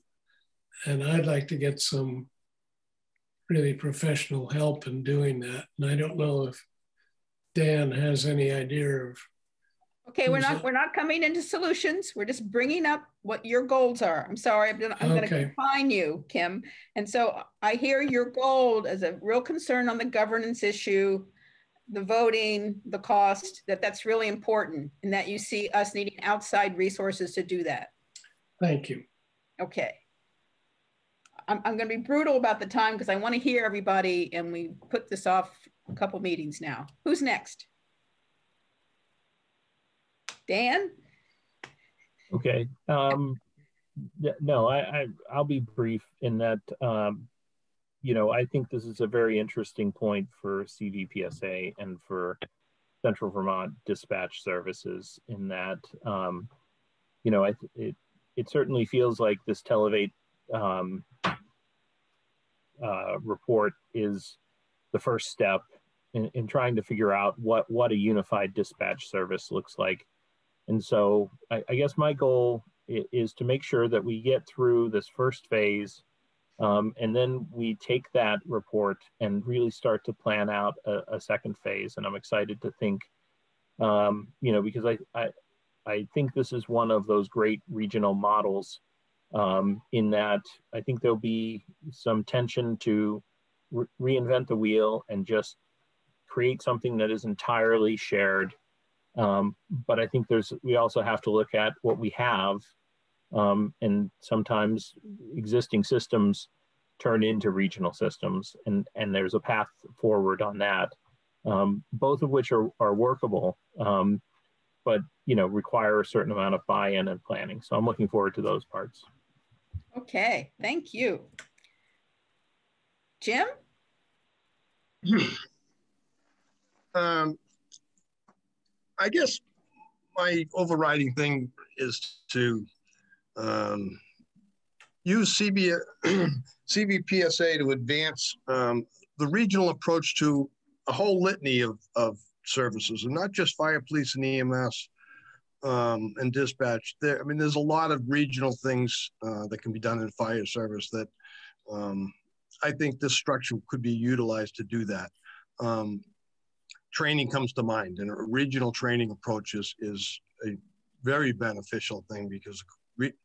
And I'd like to get some really professional help in doing that. And I don't know if Dan has any idea of. Okay, we're not we're not coming into solutions. We're just bringing up what your goals are. I'm sorry, I'm gonna, I'm okay. going to confine you, Kim. And so I hear your goal as a real concern on the governance issue, the voting, the cost. That that's really important, and that you see us needing outside resources to do that. Thank you. Okay. I'm, I'm going to be brutal about the time because I want to hear everybody and we put this off a couple meetings now. Who's next? Dan? Okay. Um, no, I, I, I'll be brief in that, um, you know, I think this is a very interesting point for CVPSA and for Central Vermont Dispatch Services in that, um, you know, I, it, it certainly feels like this Televate um, uh, report is the first step in, in trying to figure out what, what a unified dispatch service looks like. And so I, I guess my goal is to make sure that we get through this first phase um, and then we take that report and really start to plan out a, a second phase. And I'm excited to think, um, you know, because I, I, I think this is one of those great regional models um, in that I think there'll be some tension to re reinvent the wheel and just create something that is entirely shared. Um, but I think there's we also have to look at what we have, um, and sometimes existing systems turn into regional systems, and and there's a path forward on that, um, both of which are are workable. Um, but you know require a certain amount of buy-in and planning. So I'm looking forward to those parts. Okay, thank you. Jim? um, I guess my overriding thing is to um, use CB, CVPSA to advance um, the regional approach to a whole litany of, of services, and not just fire, police, and EMS, um, and dispatch. There, I mean, there's a lot of regional things uh, that can be done in fire service that um, I think this structure could be utilized to do that. Um, training comes to mind, and a regional training approach is, is a very beneficial thing because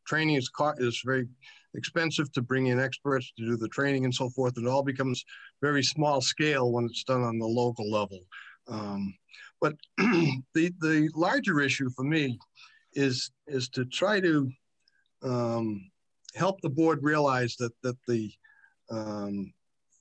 training is, is very expensive to bring in experts to do the training and so forth. It all becomes very small scale when it's done on the local level. Um, but the the larger issue for me is is to try to um, help the board realize that that the um,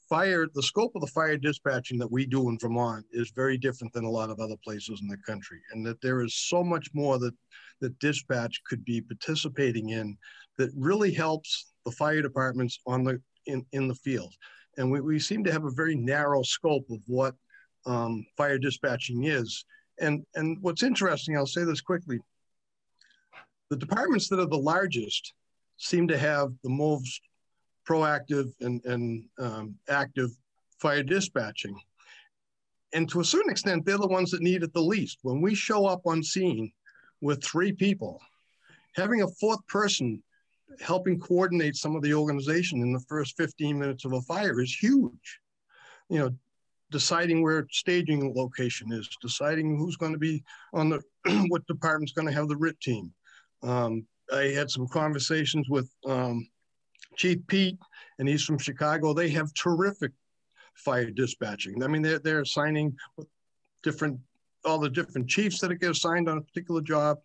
fire the scope of the fire dispatching that we do in Vermont is very different than a lot of other places in the country, and that there is so much more that that dispatch could be participating in that really helps the fire departments on the in, in the field. And we, we seem to have a very narrow scope of what um, fire dispatching is. And, and what's interesting, I'll say this quickly, the departments that are the largest seem to have the most proactive and, and um, active fire dispatching. And to a certain extent, they're the ones that need it the least. When we show up on scene with three people, having a fourth person helping coordinate some of the organization in the first 15 minutes of a fire is huge. You know, deciding where staging location is, deciding who's going to be on the, what department's going to have the RIT team. Um, I had some conversations with um, Chief Pete, and he's from Chicago. They have terrific fire dispatching. I mean, they're, they're assigning different all the different chiefs that get assigned on a particular job.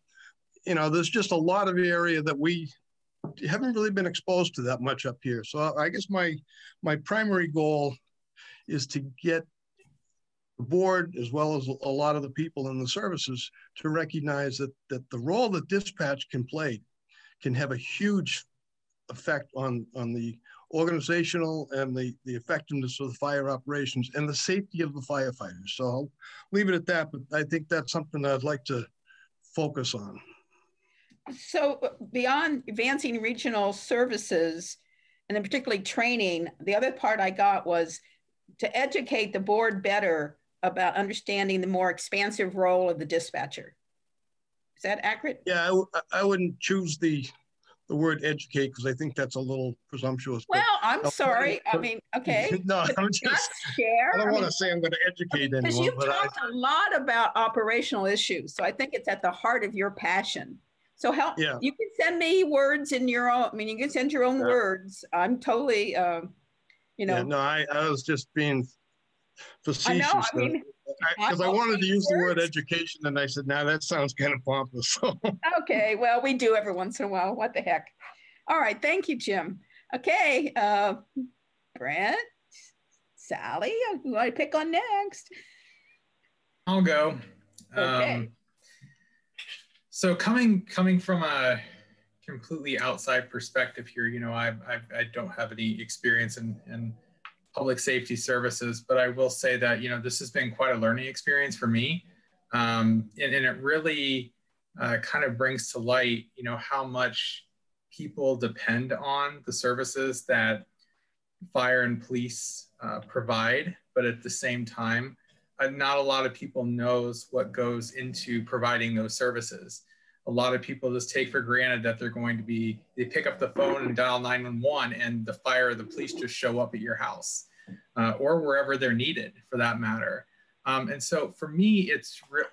You know, there's just a lot of area that we haven't really been exposed to that much up here. So I guess my my primary goal is to get the board as well as a lot of the people in the services to recognize that that the role that dispatch can play can have a huge effect on on the organizational and the the effectiveness of the fire operations and the safety of the firefighters. So I'll leave it at that, but I think that's something I'd like to focus on. So beyond advancing regional services and then particularly training, the other part I got was to educate the board better about understanding the more expansive role of the dispatcher. Is that accurate? Yeah, I, I wouldn't choose the the word educate because I think that's a little presumptuous. Well, I'm sorry. I mean, okay. no, I'm just share. I don't I want mean, to say I'm going to educate anyone. Because you've talked I, a lot about operational issues, so I think it's at the heart of your passion. So help. Yeah. You can send me words in your own. I mean, you can send your own yeah. words. I'm totally. Uh, you know. Yeah, no, I, I was just being facetious. I know. I mean, because I, I, wanted to use the word education, and I said, "Now nah, that sounds kind of pompous." okay, well, we do every once in a while. What the heck? All right, thank you, Jim. Okay, uh, Brent, Sally, who I pick on next? I'll go. Okay. Um, so coming coming from a completely outside perspective here, you know, I I, I don't have any experience in in public safety services, but I will say that you know this has been quite a learning experience for me, um, and, and, it really uh, kind of brings to light you know how much people depend on the services that fire and police uh, provide, but at the same time, uh, not a lot of people knows what goes into providing those services. A lot of people just take for granted that they're going to be, they pick up the phone and dial 911 and the fire or the police just show up at your house uh, or wherever they're needed for that matter. Um, and so for me, it's, re-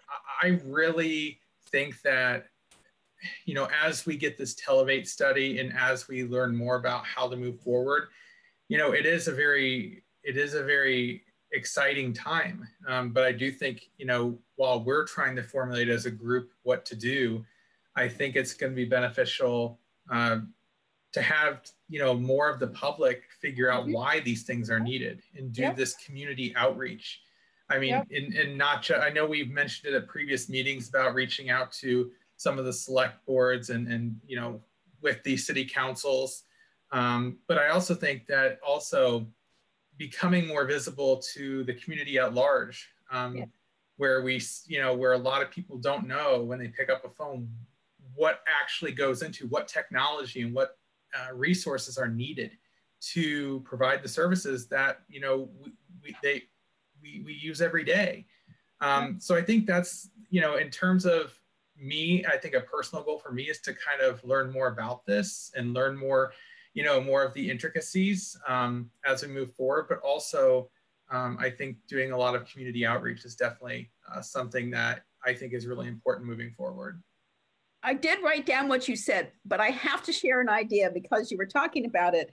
I really think that, you know, as we get this Televate study and as we learn more about how to move forward, you know, it is a very, it is a very exciting time. Um, but I do think, you know, while we're trying to formulate as a group what to do, I think it's going to be beneficial uh, to have, you know, more of the public figure out mm-hmm. why these things are needed and do yep. this community outreach. I mean, yep. and, and not just, I know we've mentioned it at previous meetings about reaching out to some of the select boards and, and you know, with the city councils. Um, but I also think that also becoming more visible to the community at large, um, yeah. where we, you know, where a lot of people don't know when they pick up a phone what actually goes into what technology and what uh, resources are needed to provide the services that you know we, we they we, we use every day. Um, so I think that's you know in terms of me, I think a personal goal for me is to kind of learn more about this and learn more you know, more of the intricacies um, as we move forward. But also, um, I think doing a lot of community outreach is definitely uh, something that I think is really important moving forward. I did write down what you said, but I have to share an idea because you were talking about it.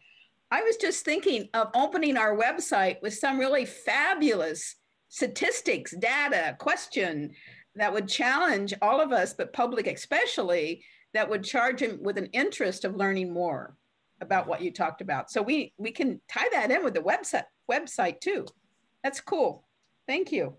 I was just thinking of opening our website with some really fabulous statistics, data, question that would challenge all of us, but public especially, that would charge him with an interest of learning more about what you talked about. So we we can tie that in with the website website too. That's cool. Thank you.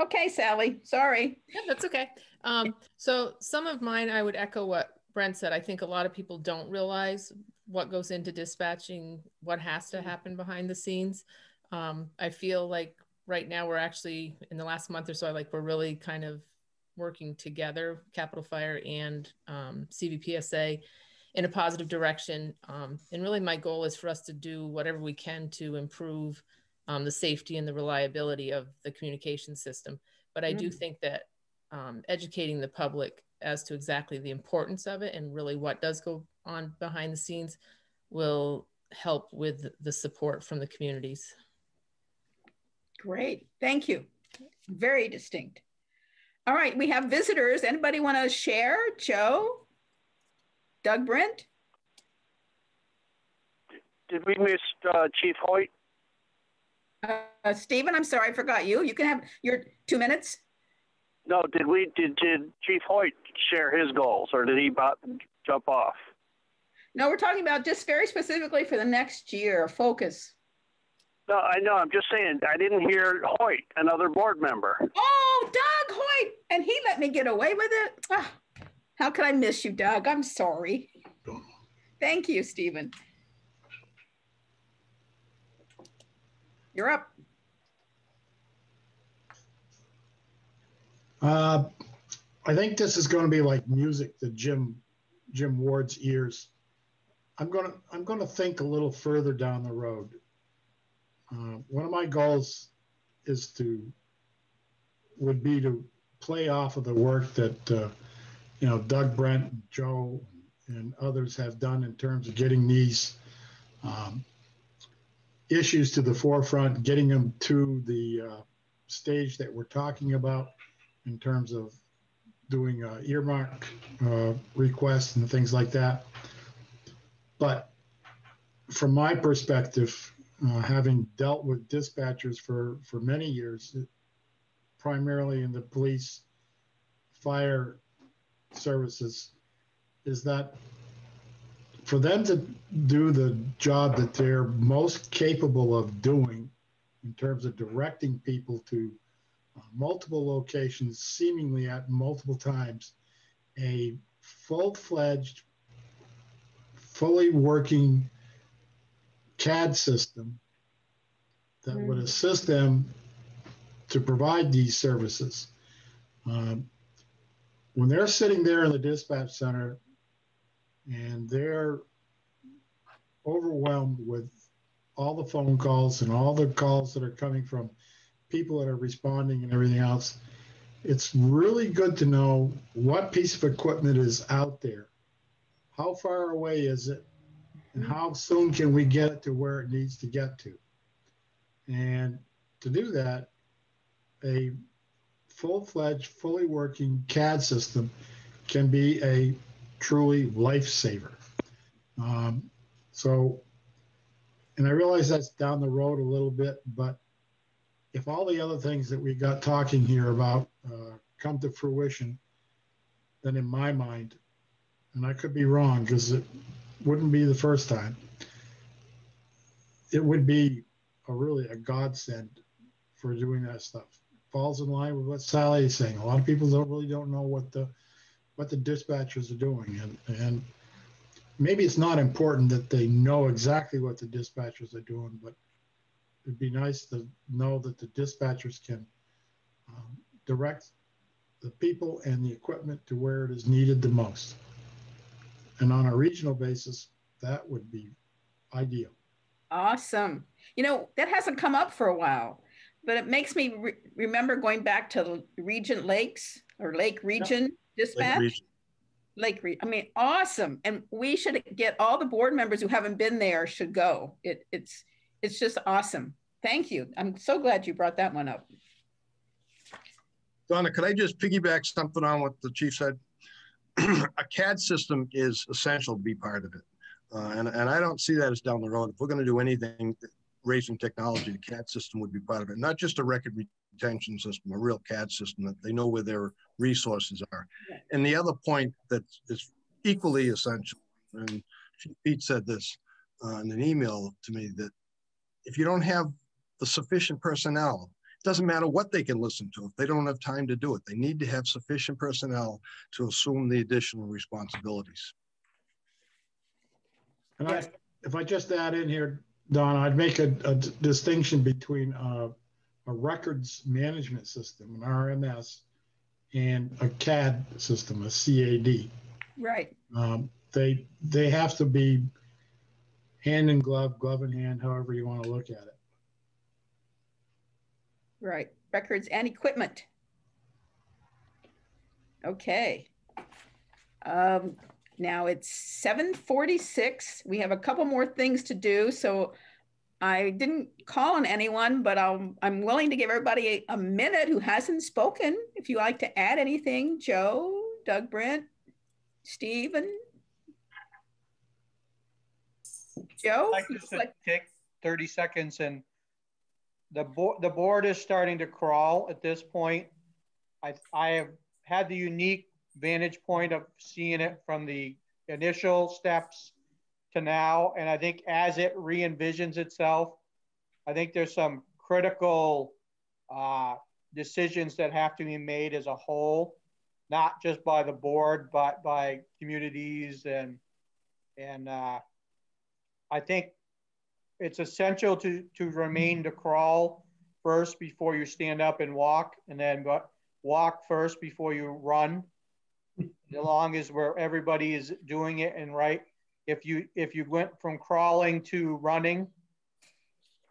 Okay, Sally. Sorry. Yeah, that's okay. Um, so some of mine, I would echo what Brent said. I think a lot of people don't realize what goes into dispatching, what has to happen behind the scenes. Um, I feel like right now we're actually in the last month or so, like we're really kind of working together, Capital Fire and um, CVPSA in a positive direction. Um, and really, my goal is for us to do whatever we can to improve um, the safety and the reliability of the communication system. But I mm-hmm. do mm. think that um, educating the public as to exactly the importance of it and really what does go on behind the scenes will help with the support from the communities. Great, thank you. Very distinct. All right, we have visitors. Anybody want to share? Joe? Doug Brent? Did we miss uh, Chief Hoyt? Uh, Stephen, I'm sorry, I forgot you. You can have your two minutes. No, did we, did, did Chief Hoyt share his goals or did he jump off? No, we're talking about just very specifically for the next year, focus. No, I know. I'm just saying, I didn't hear Hoyt, another board member. Oh, Doug Hoyt. And he let me get away with it. Oh, how could I miss you, Doug? I'm sorry. Thank you, Stephen. You're up. Uh, I think this is going to be like music to Jim Jim Ward's ears. I'm gonna I'm gonna think a little further down the road. Uh, one of my goals is to would be to play off of the work that uh, you know Doug Brent, Joe, and others have done in terms of getting these um, issues to the forefront, getting them to the uh, stage that we're talking about in terms of doing uh, earmark uh, requests and things like that. But from my perspective, uh, having dealt with dispatchers for, for many years, primarily in the police, fire services, is that for them to do the job that they're most capable of doing in terms of directing people to multiple locations, seemingly at multiple times, a full fledged, fully working CAD system that would mm. assist them to provide these services. Um, when they're sitting there in the dispatch center and they're overwhelmed with all the phone calls and all the calls that are coming from people that are responding and everything else, it's really good to know what piece of equipment is out there. How far away is it? And how soon can we get it to where it needs to get to? And to do that, a full fledged, fully working CAD system can be a truly lifesaver. Um, so, and I realize that's down the road a little bit, but if all the other things that we got talking here about uh, come to fruition, then in my mind, and I could be wrong because it wouldn't be the first time, it would be a really a godsend for doing that stuff. Falls in line with what Sally is saying. A lot of people don't really don't know what the what the dispatchers are doing. And, and maybe it's not important that they know exactly what the dispatchers are doing, but it'd be nice to know that the dispatchers can um, direct the people and the equipment to where it is needed the most. And on a regional basis, that would be ideal. Awesome. You know, that hasn't come up for a while, but it makes me re remember going back to Regent Lakes or Lake Region dispatch. Lake, Lake Re- I mean, awesome. And we should get all the board members who haven't been there should go. It, it's it's just awesome. Thank you. I'm so glad you brought that one up. Donna, could I just piggyback something on what the chief said? a CAD system is essential to be part of it. Uh, and, and I don't see that as down the road. If we're going to do anything raising technology, the CAD system would be part of it. Not just a record retention system, a real CAD system that they know where their resources are. And the other point that is equally essential, and Pete said this uh, in an email to me, that if you don't have the sufficient personnel, it doesn't matter what they can listen to if they don't have time to do it. They need to have sufficient personnel to assume the additional responsibilities. And I, if I just add in here, Don, I'd make a, a distinction between uh, a records management system, an RMS, and a CAD system, a CAD. Right. Um, they they have to be hand in glove, glove in hand, however you want to look at it. Right. Records and equipment. Okay. Um, now it's 746. We have a couple more things to do. So I didn't call on anyone, but I'll, I'm willing to give everybody a, a minute who hasn't spoken. If you like to add anything, Joe, Doug Brent, Stephen. Joe? Like to like take 30 seconds and the board the board is starting to crawl at this point. I, I have had the unique vantage point of seeing it from the initial steps to now. And I think as it re envisions itself, I think there's some critical uh, decisions that have to be made as a whole, not just by the board, but by communities and and uh, I think it's essential to to remain to crawl first before you stand up and walk, and then walk first before you run. As long as where everybody is doing it and right. If you if you went from crawling to running,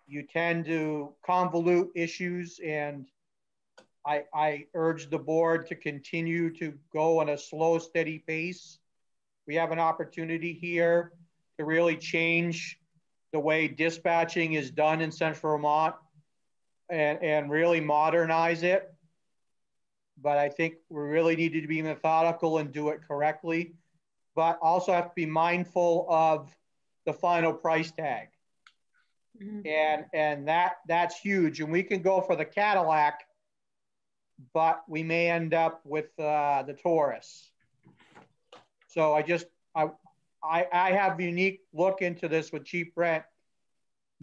you tend to convolute issues and I, I urge the board to continue to go on a slow, steady pace. We have an opportunity here to really change the way dispatching is done in central Vermont and, and really modernize it. But I think we really needed to be methodical and do it correctly, but also have to be mindful of the final price tag. Mm-hmm. And and that that's huge. And we can go for the Cadillac, but we may end up with uh, the Taurus. So I just I I, I have unique look into this with cheap rent,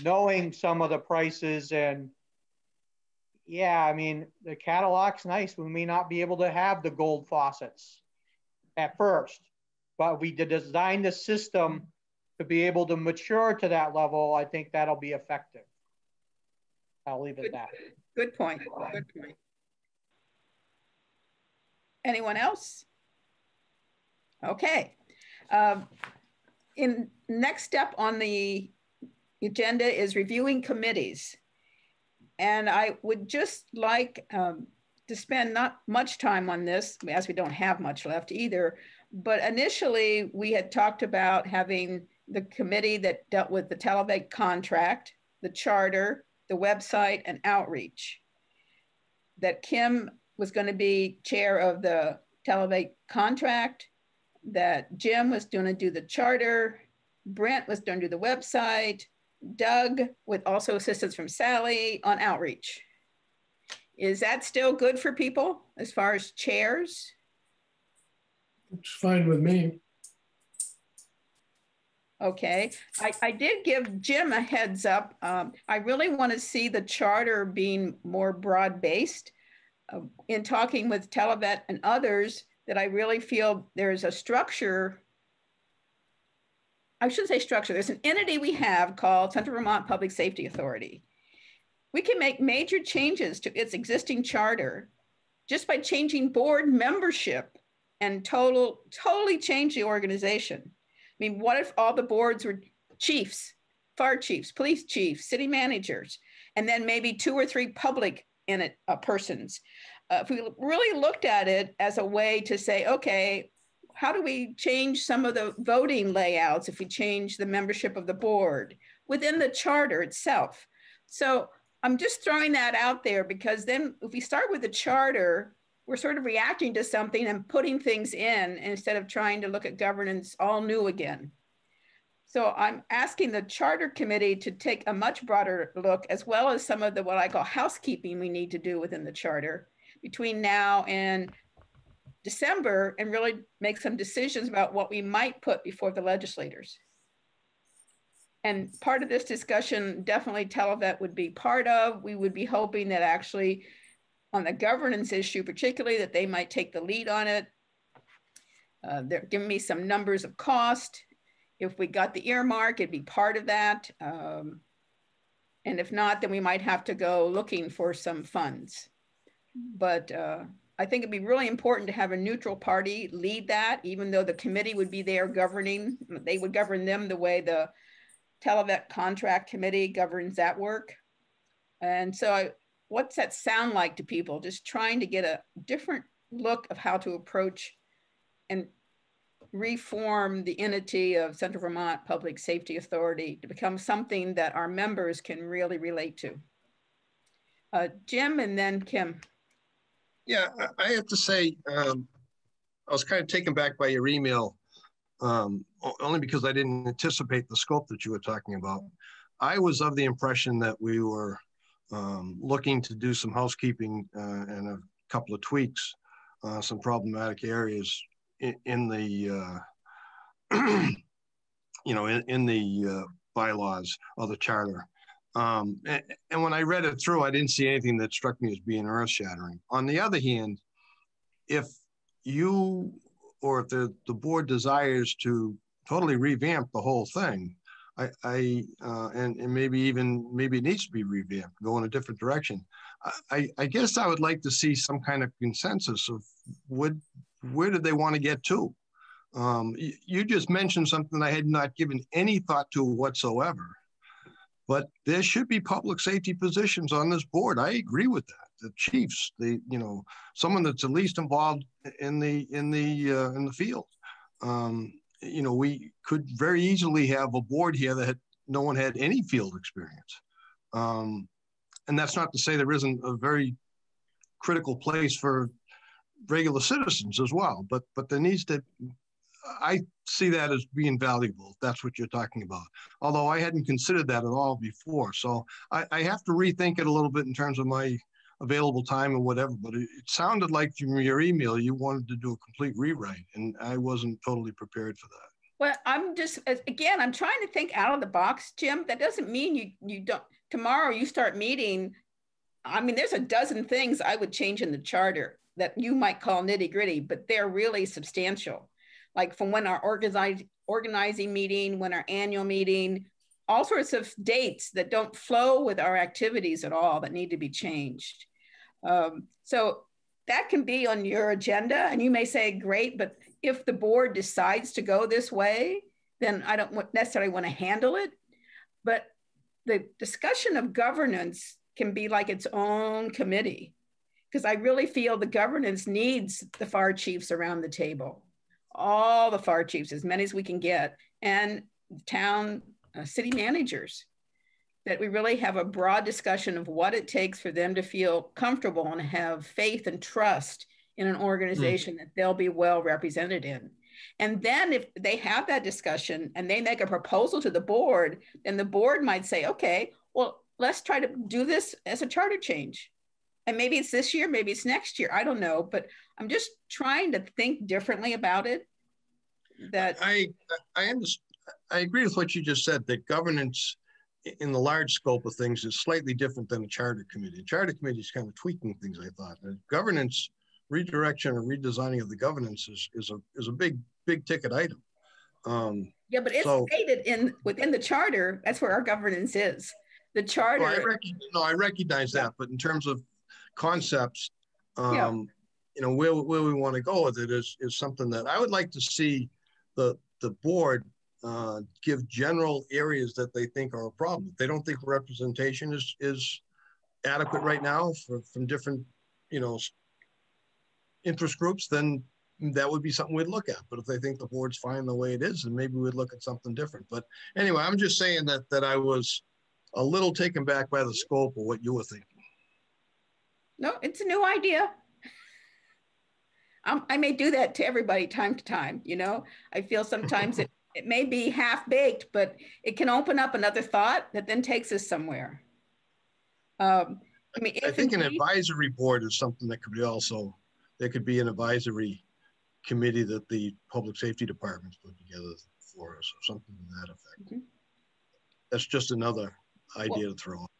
knowing some of the prices and yeah, I mean the Cadillac's nice. We may not be able to have the gold faucets at first, but we designed the system to be able to mature to that level. I think that'll be effective. I'll leave it at that. Good point. Good point. Anyone else? Okay. Um, in next step on the agenda is reviewing committees. And I would just like um, to spend not much time on this, as we don't have much left either. But initially, we had talked about having the committee that dealt with the Televate contract, the charter, the website, and outreach. That Kim was going to be chair of the Televate contract, that Jim was going to do the charter, Brent was going to do the website, Doug with also assistance from Sally on outreach. Is that still good for people as far as chairs? It's fine with me. Okay, I, I did give Jim a heads up. Um, I really want to see the charter being more broad based. Uh, in talking with Televate and others, that I really feel there's a structure. I shouldn't say structure, there's an entity we have called Central Vermont Public Safety Authority. We can make major changes to its existing charter just by changing board membership and total, totally change the organization. I mean, what if all the boards were chiefs, fire chiefs, police chiefs, city managers, and then maybe two or three public in it, uh, persons? Uh, if we really looked at it as a way to say, okay, how do we change some of the voting layouts if we change the membership of the board within the charter itself? So I'm just throwing that out there because then if we start with the charter, we're sort of reacting to something and putting things in instead of trying to look at governance all new again. So I'm asking the charter committee to take a much broader look, as well as some of the what I call housekeeping we need to do within the charter between now and December and really make some decisions about what we might put before the legislators. And part of this discussion, definitely Televate would be part of. We would be hoping that actually on the governance issue, particularly that they might take the lead on it. Uh, they're giving me some numbers of cost. If we got the earmark, it'd be part of that. Um, and if not, then we might have to go looking for some funds but uh, I think it'd be really important to have a neutral party lead that, even though the committee would be there governing, they would govern them the way the Televate contract committee governs that work. And so I, what's that sound like to people? Just trying to get a different look of how to approach and reform the entity of Central Vermont Public Safety Authority to become something that our members can really relate to. Uh, Jim and then Kim. Yeah, I have to say, um, I was kind of taken back by your email, um, only because I didn't anticipate the scope that you were talking about. I was of the impression that we were um, looking to do some housekeeping uh, and a couple of tweaks, uh, some problematic areas in, in the, uh, you know, in, in the uh, bylaws or the charter. Um, and, and, when I read it through, I didn't see anything that struck me as being earth shattering. On the other hand, if you or if the, the board desires to totally revamp the whole thing, I, I uh, and, and maybe even maybe it needs to be revamped, go in a different direction. I, I guess I would like to see some kind of consensus of what, where did they want to get to? Um, you just mentioned something I had not given any thought to whatsoever, but there should be public safety positions on this board. I agree with that. The chiefs, the you know, someone that's at least involved in the in the uh, in the field. Um, you know, we could very easily have a board here that no one had any field experience. Um, and that's not to say there isn't a very critical place for regular citizens as well, but but there needs to. I see that as being valuable. That's what you're talking about. Although I hadn't considered that at all before, so I, I have to rethink it a little bit in terms of my available time and whatever. But it, it sounded like from your email you wanted to do a complete rewrite, and I wasn't totally prepared for that. Well, I'm just again, I'm trying to think out of the box, Jim. That doesn't mean you you don't tomorrow you start meeting. I mean, there's a dozen things I would change in the charter that you might call nitty gritty, but they're really substantial. Like from when our organizing organizing meeting, when our annual meeting, all sorts of dates that don't flow with our activities at all that need to be changed. Um, so that can be on your agenda, and you may say, "Great," but if the board decides to go this way, then I don't necessarily want to handle it. But the discussion of governance can be like its own committee because I really feel the governance needs the fire chiefs around the table, all the fire chiefs, as many as we can get, and town uh, city managers. That we really have a broad discussion of what it takes for them to feel comfortable and have faith and trust in an organization mm. that they'll be well represented in. And then if they have that discussion and they make a proposal to the board, then the board might say, okay, well, let's try to do this as a charter change. And maybe it's this year, maybe it's next year. I don't know, but I'm just trying to think differently about it. That I I understand. I agree with what you just said. That governance in the large scope of things is slightly different than a charter committee. A charter committee is kind of tweaking things. I thought governance redirection or redesigning of the governance is, is a is a big big ticket item. Um, yeah, but it's so, stated in within the charter. That's where our governance is. The charter. Well, I recognize, no, I recognize that, but in terms of concepts, um, yeah. you know, where where we want to go with it is is something that I would like to see the the board uh, give general areas that they think are a problem. If they don't think representation is is adequate right now for, from different, you know, interest groups, then that would be something we'd look at. But if they think the board's fine the way it is, then maybe we'd look at something different. But anyway, I'm just saying that that I was a little taken back by the scope of what you were thinking. No, it's a new idea. i may do that to everybody time to time. You know, I feel sometimes it, it may be half baked, but it can open up another thought that then takes us somewhere. Um, I mean, I think indeed, an advisory board is something that could be also there could be an advisory committee that the public safety departments put together for us or something to that effect. Mm -hmm. That's just another idea well, to throw out.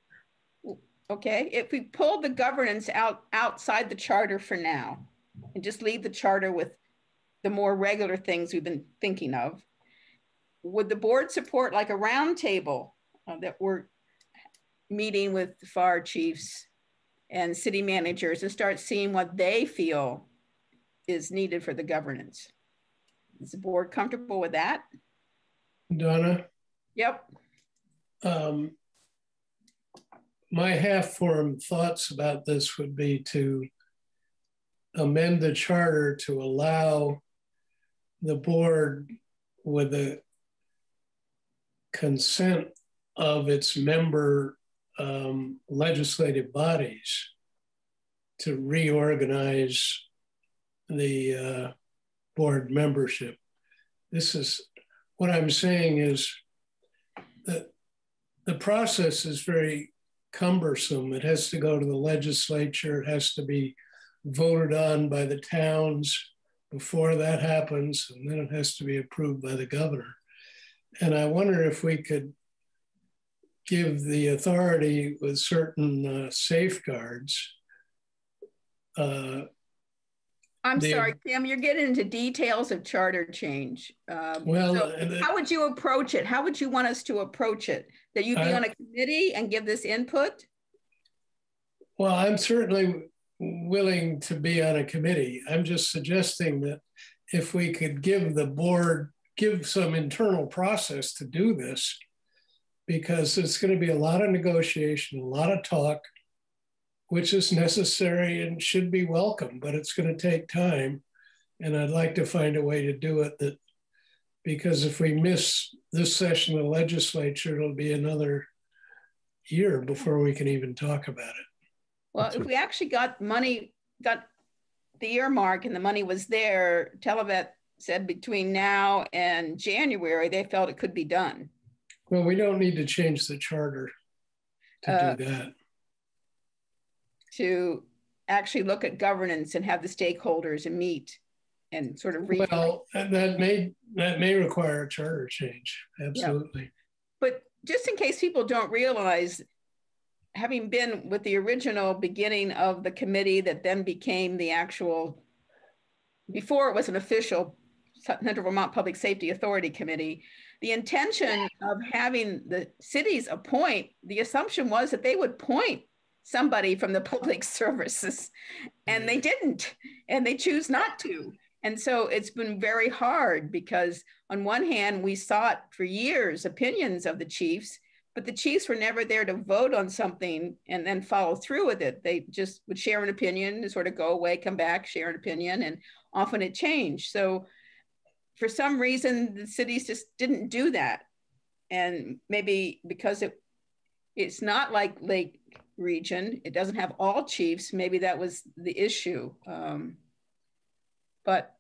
Okay, if we pull the governance out outside the charter for now and just leave the charter with the more regular things we've been thinking of, would the board support like a roundtable uh, that we're meeting with the fire chiefs and city managers and start seeing what they feel is needed for the governance. Is the board comfortable with that? Donna? Yep. Um, my half-formed thoughts about this would be to amend the charter to allow the board with the consent of its member um, legislative bodies to reorganize the uh, board membership. This is what I'm saying is that the process is very cumbersome. It has to go to the legislature, it has to be voted on by the towns before that happens, and then it has to be approved by the governor. And I wonder if we could give the authority with certain uh, safeguards. Uh, I'm the, sorry, Tim, you're getting into details of charter change. Um, well, so how would you approach it? How would you want us to approach it? That you be I, on a committee and give this input? Well, I'm certainly willing to be on a committee. I'm just suggesting that if we could give the board, give some internal process to do this, because it's going to be a lot of negotiation, a lot of talk, which is necessary and should be welcome, but it's going to take time. And I'd like to find a way to do it that, because if we miss this session of the legislature, it'll be another year before we can even talk about it. Well, That's if we actually got money, got the earmark and the money was there, Televate said between now and January, they felt it could be done. Well, we don't need to change the charter to uh, do that. To actually look at governance and have the stakeholders and meet and sort of read. Well, that may that may require a charter change. Absolutely. Yeah. But just in case people don't realize, having been with the original beginning of the committee that then became the actual, before it was an official Central Vermont Public Safety Authority Committee, the intention of having the cities appoint, the assumption was that they would point somebody from the public services, and they mm. didn't, and they choose not to. And so it's been very hard because, on one hand, we sought for years opinions of the chiefs, but the chiefs were never there to vote on something and then follow through with it. They just would share an opinion, sort of go away, come back, share an opinion, and often it changed. So for some reason, the cities just didn't do that. And maybe because it it's not like Lake Region, it doesn't have all chiefs. Maybe that was the issue. Um, but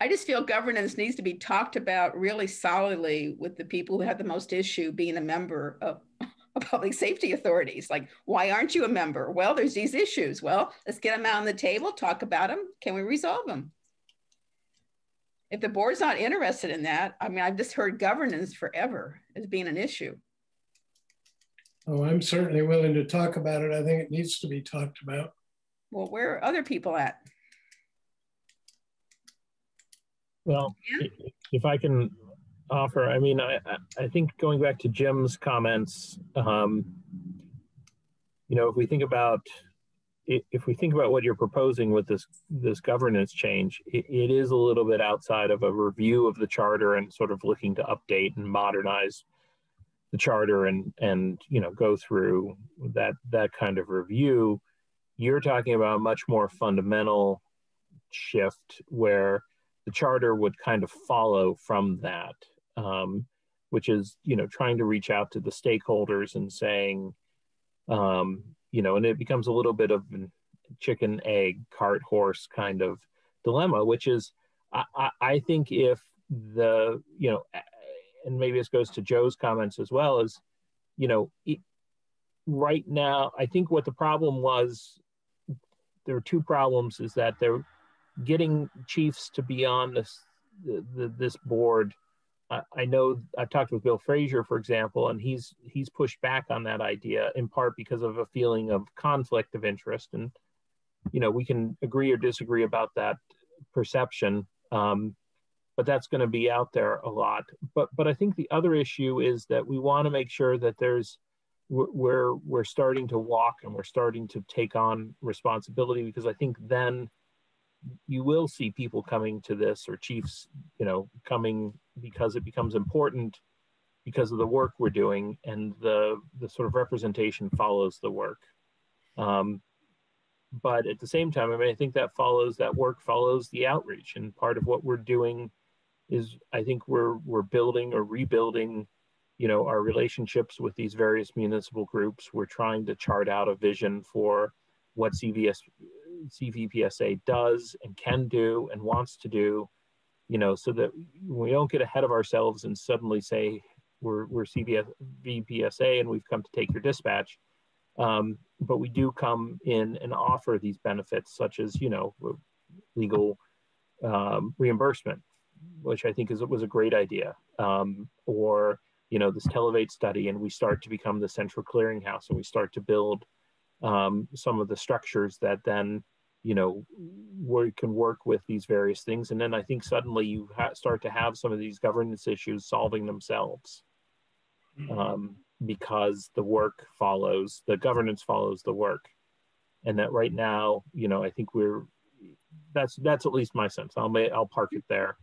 I just feel governance needs to be talked about really solidly with the people who have the most issue being a member of, of public safety authorities. Like, why aren't you a member? Well, there's these issues. Well, let's get them out on the table, talk about them. Can we resolve them? If the board's not interested in that, I mean, I've just heard governance forever as being an issue. Oh, I'm certainly willing to talk about it. I think it needs to be talked about. Well, where are other people at? Well, yeah. if I can offer, I mean, I, I think going back to Jim's comments, um, you know, if we think about if we think about what you're proposing with this this governance change, it, it is a little bit outside of a review of the charter and sort of looking to update and modernize the charter and and you know go through that that kind of review. You're talking about a much more fundamental shift where the charter would kind of follow from that, um, which is you know trying to reach out to the stakeholders and saying, um, you know, and it becomes a little bit of a chicken egg cart horse kind of dilemma, which is I, I, I think if the you know, and maybe this goes to Joe's comments as well, is you know, it, right now I think what the problem was there are two problems is that they're getting chiefs to be on this the, the, this board. I, I know I've talked with Bill Fraser, for example, and he's he's pushed back on that idea in part because of a feeling of conflict of interest. And you know, we can agree or disagree about that perception, um, but that's going to be out there a lot. But but I think the other issue is that we want to make sure that there's we're we're starting to walk and we're starting to take on responsibility because I think then you will see people coming to this or chiefs, you know, coming because it becomes important because of the work we're doing and the the sort of representation follows the work. Um, but at the same time, I mean, I think that follows that work follows the outreach, and part of what we're doing is I think we're we're building or rebuilding, you know, our relationships with these various municipal groups. We're trying to chart out a vision for what CVS CVPSA does and can do and wants to do, you know, so that we don't get ahead of ourselves and suddenly say we're, we're CVS, VPSA and we've come to take your dispatch. Um, but we do come in and offer these benefits, such as you know, legal um, reimbursement, which I think is was a great idea, um, or you know, this Televate study, and we start to become the central clearinghouse, and we start to build um, some of the structures that then you know we can work with these various things and then i think suddenly you start to have some of these governance issues solving themselves mm-hmm. um, because the work follows the governance follows the work and that right now you know i think we're that's that's at least my sense i'll i'll park it there.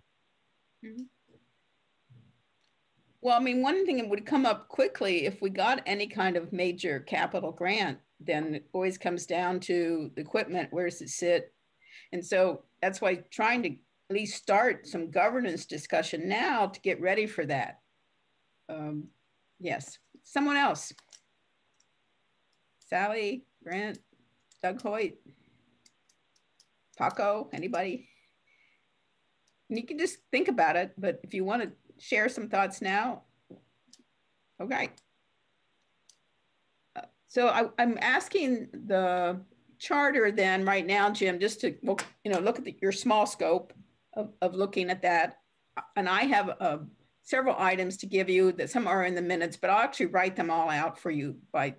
Well i mean one thing that would come up quickly if we got any kind of major capital grant then it always comes down to the equipment where does it sit and so that's why trying to at least start some governance discussion now to get ready for that um, yes someone else. Sally, Grant, Doug Hoyt, Paco, anybody? You can just think about it, but if you want to share some thoughts now, okay. Uh, so I, am asking the charter then right now, Jim, just to look, you know, look at the, your small scope of, of looking at that. And I have a several items to give you that some are in the minutes, but I'll actually write them all out for you by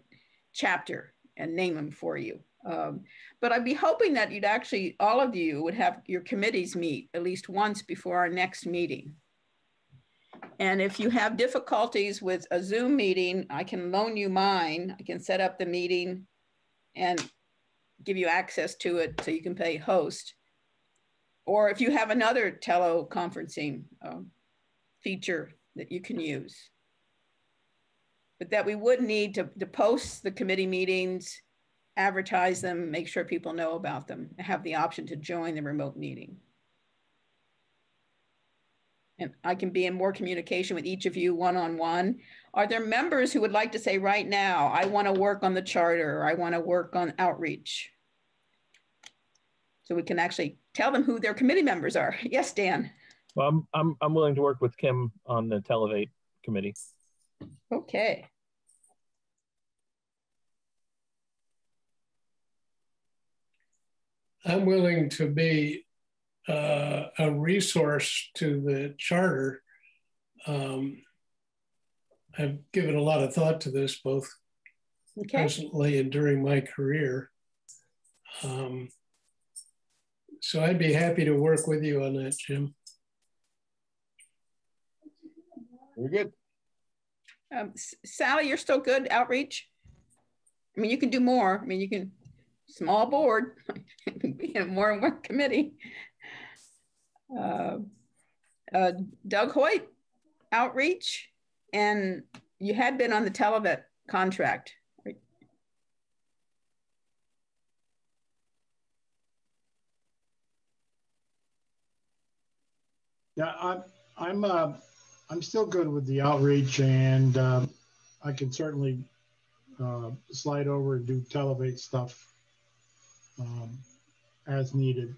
chapter and name them for you. Um, but I'd be hoping that you'd actually, all of you would have your committees meet at least once before our next meeting. And if you have difficulties with a Zoom meeting, I can loan you mine. I can set up the meeting and give you access to it so you can pay host. Or if you have another teleconferencing um, feature that you can use. But that we would need to, to post the committee meetings, advertise them, make sure people know about them, have the option to join the remote meeting. And I can be in more communication with each of you one-on-one. -on -one. Are there members who would like to say right now, I wanna work on the charter, or I wanna work on outreach? So we can actually tell them who their committee members are. Yes, Dan. Well, I'm, I'm, I'm willing to work with Kim on the Televate committee. Okay. I'm willing to be uh, a resource to the charter. Um, I've given a lot of thought to this, both okay. presently and during my career. Um, so I'd be happy to work with you on that, Jim. Very good. Um, Sally, you're still good outreach. I mean, you can do more. I mean, you can small board, be in more than one committee. Uh, uh, Doug Hoyt, outreach, and you had been on the Televate contract. Right? Yeah, I'm. I'm. Uh, I'm still good with the outreach, and um, I can certainly uh, slide over and do Televate stuff um, as needed.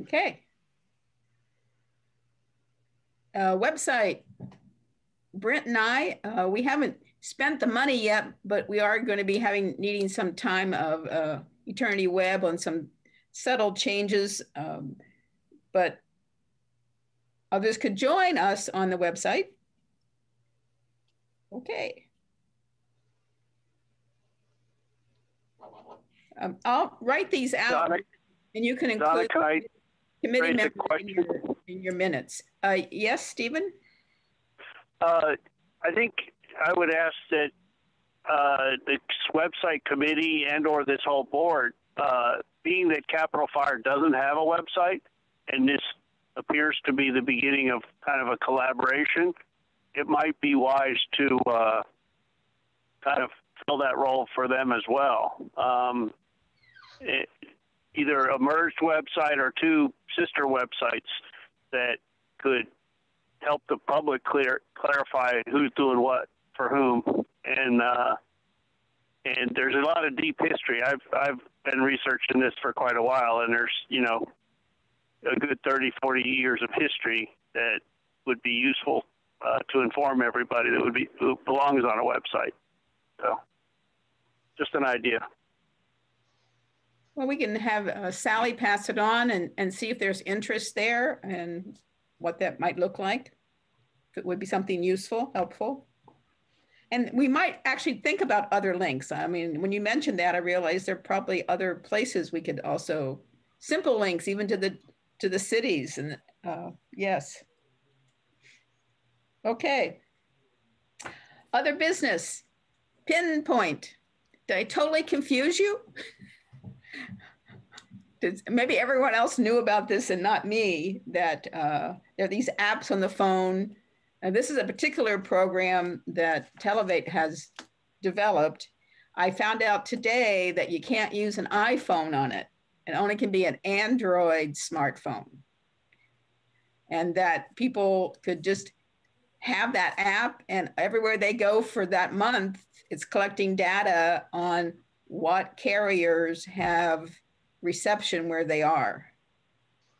Okay. Uh, website. Brent and I, uh, we haven't spent the money yet, but we are going to be having needing some time of uh, Eternity Web on some subtle changes. Um, but Others could join us on the website. Okay. Um, I'll write these out Donna, and you can include Donna, can committee members in your, in your, minutes. Uh, yes, Stephen? Uh, I think I would ask that uh, the website committee and or this whole board, uh, being that Capital Fire doesn't have a website and this appears to be the beginning of kind of a collaboration, it might be wise to uh, kind of fill that role for them as well. Um, either a merged website or two sister websites that could help the public clear clarify who's doing what for whom and uh, and there's a lot of deep history. I've I've been researching this for quite a while, and there's you know a good 30, 40 years of history that would be useful uh, to inform everybody that would be who belongs on a website. So, just an idea. Well, we can have uh, Sally pass it on and, and see if there's interest there and what that might look like. If it would be something useful, helpful. And we might actually think about other links. I mean, when you mentioned that, I realized there are probably other places we could also simple links, even to the to the cities. And uh, yes. Okay. Other business. Pinpoint. Did I totally confuse you? maybe everyone else knew about this and not me that uh, there are these apps on the phone. And this is a particular program that Televate has developed. I found out today that you can't use an iPhone on it. It only can be an Android smartphone. And that people could just have that app and everywhere they go for that month, it's collecting data on what carriers have reception where they are.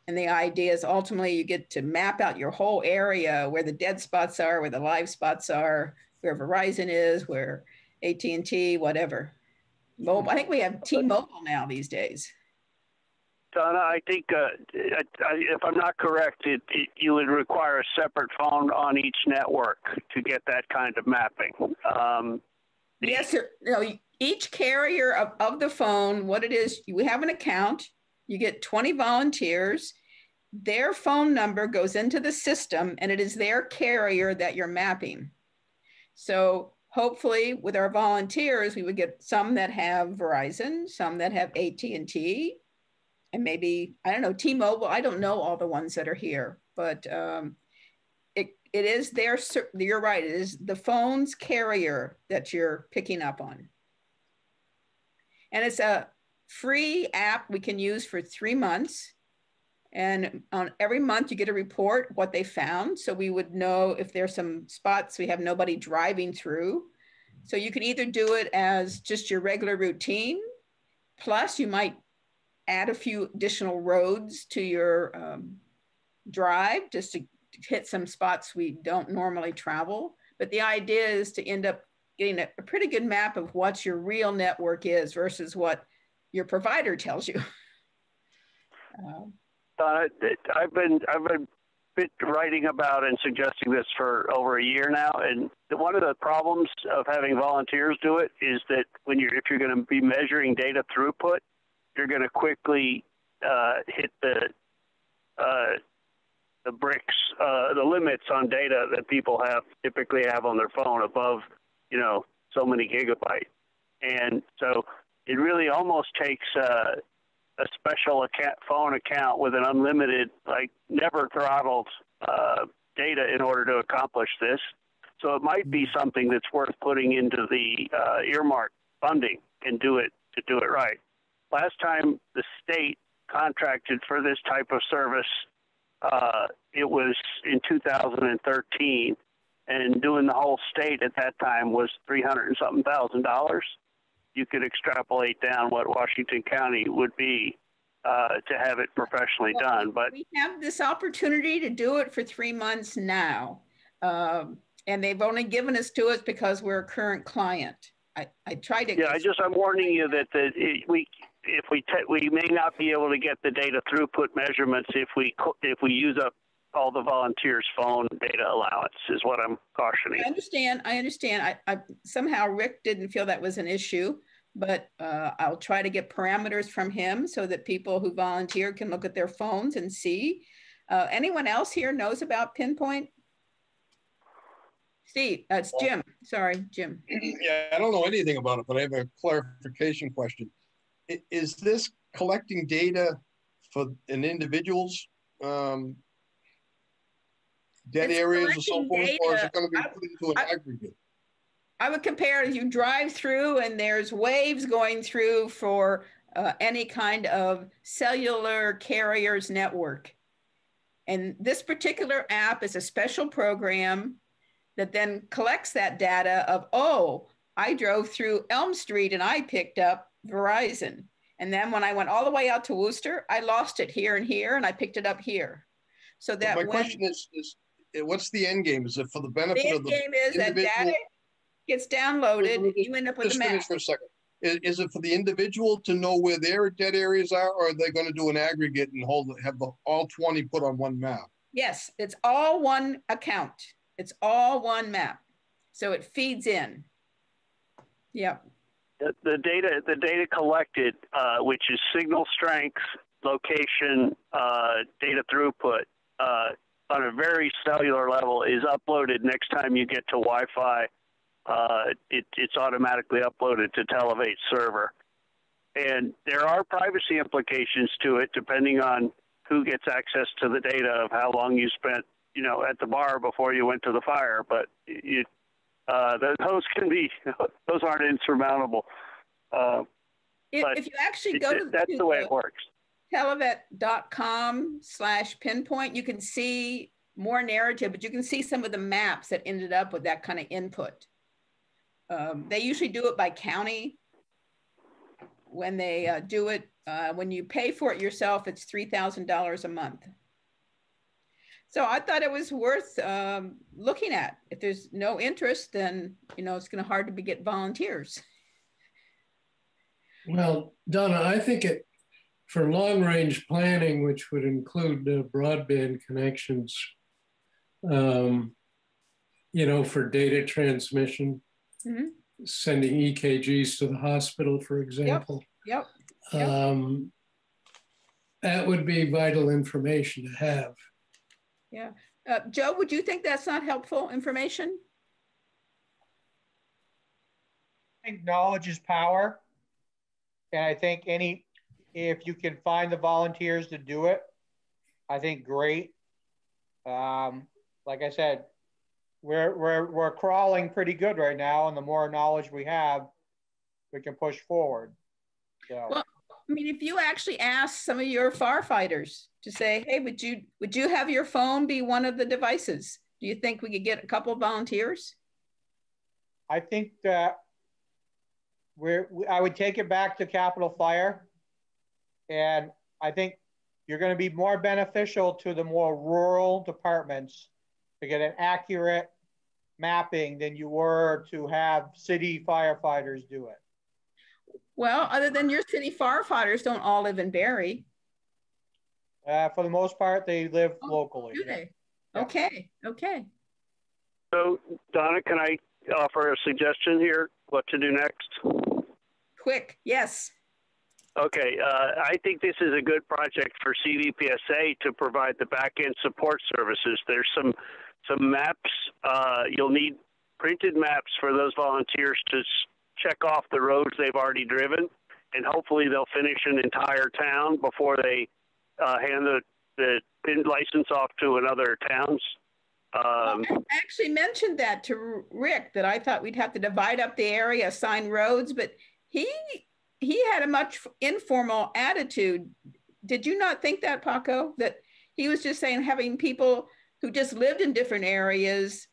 And the idea is ultimately you get to map out your whole area where the dead spots are, where the live spots are, where Verizon is, where AT&T, whatever. Mobile, I think we have T-Mobile now these days. Donna, I think uh, if I'm not correct, it, it, you would require a separate phone on each network to get that kind of mapping. Um, yes, sir. No, each carrier of, of the phone, what it is, we have an account, you get 20 volunteers, their phone number goes into the system and it is their carrier that you're mapping. So hopefully with our volunteers, we would get some that have Verizon, some that have AT&T, and maybe, I don't know, T-Mobile. I don't know all the ones that are here, but um, it, it is their, you're right, it is the phone's carrier that you're picking up on. And it's a free app we can use for three months. And on every month you get a report what they found. So we would know if there's some spots we have nobody driving through. So you can either do it as just your regular routine, plus you might add a few additional roads to your um, drive just to hit some spots we don't normally travel. But the idea is to end up getting a, pretty good map of what your real network is versus what your provider tells you. um, uh, I've been I've been writing about and suggesting this for over a year now, and one of the problems of having volunteers do it is that when you're if you're going to be measuring data throughput, you're going to quickly uh, hit the uh, the bricks, uh, the limits on data that people have typically have on their phone above you know, so many gigabytes. And so it really almost takes a, a special account, phone account with an unlimited, like never throttled uh, data in order to accomplish this. So it might be something that's worth putting into the uh, earmark funding and do it to do it right. Last time the state contracted for this type of service, uh, it was in 2013 and doing the whole state at that time was 300 and something thousand dollars, you could extrapolate down what Washington County would be uh, to have it professionally well, done. But we have this opportunity to do it for three months now. Um, and they've only given us to us because we're a current client. I, I tried to. Yeah, I just I'm warning you that that it, we if we we may not be able to get the data throughput measurements if we if we use up all the volunteers' phone data allowance is what I'm cautioning. I understand. I understand. I, I somehow Rick didn't feel that was an issue, but uh, I'll try to get parameters from him so that people who volunteer can look at their phones and see. Uh, anyone else here knows about Pinpoint? Steve, uh, it's Jim. Sorry, Jim. Yeah, I don't know anything about it, but I have a clarification question. Is this collecting data for an individual's um, dead it's areas or so forth, or is it going to be put into an I, aggregate? I would compare as you drive through and there's waves going through for uh, any kind of cellular carriers network. And this particular app is a special program that then collects that data of, oh, I drove through Elm Street and I picked up Verizon. And then when I went all the way out to Worcester, I lost it here and here and I picked it up here. So that my when, question is, is what's the end game? Is it for the benefit the of the game is that data gets downloaded, Just- you end up with a map. finish for a second. Is, is it for the individual to know where their dead areas are, or are they gonna do an aggregate and hold, it- have the, all twenty put on one map? Yes, it's all one account. It's all one map. So it feeds in. Yep. The, the data, the data collected, uh, which is signal strength, location, uh, data throughput, uh, on a very cellular level, is uploaded next time you get to Wi-Fi. Uh, it, it's automatically uploaded to Televate server, and there are privacy implications to it, depending on who gets access to the data of how long you spent, you know, at the bar before you went to the fire. But it, uh, those can be, those aren't insurmountable. Uh, If, if you actually it- go to, that's to the way it works. televate.com slash pinpoint, you can see more narrative, but you can see some of the maps that ended up with that kind of input. Um, they usually do it by county. When they uh, do it, uh, when you pay for it yourself, it's $3,000 a month. So I thought it was worth um, looking at. If there's no interest, then you know it's going to hard to be, get volunteers. Well, Donna, I think it, for long-range planning, which would include uh, broadband connections, um, you know, for data transmission, Mhm. sending EKGs to the hospital, for example. Yep. Yep. Um, that would be vital information to have. Yeah. Uh, Joe, would you think that's not helpful information? I think knowledge is power. And I think any, if you can find the volunteers to do it, I think great. Um, like I said, we're, we're, we're crawling pretty good right now. And the more knowledge we have, we can push forward. So. Well, I mean, if you actually ask some of your firefighters to say, hey, would you would you have your phone be one of the devices? Do you think we could get a couple volunteers? I think that we're, I would take it back to Capital Fire. And I think you're going to be more beneficial to the more rural departments to get an accurate mapping than you were to have city firefighters do it. Well, other than your city firefighters don't all live in Barre, Uh, for the most part, they live locally. do they? Okay, okay. So, Donna, can I offer a suggestion here? What to do next? Quick, yes. Okay, uh, I think this is a good project for CVPSA to provide the back-end support services. There's some some maps. Uh, you'll need printed maps for those volunteers to check off the roads they've already driven, and hopefully they'll finish an entire town before they uh, hand the the pin license off to another towns. Um, I actually mentioned that to Rick that I thought we'd have to divide up the area, assign roads, but he he had a much informal attitude. Did you not think that, Paco? That he was just saying having people who just lived in different areas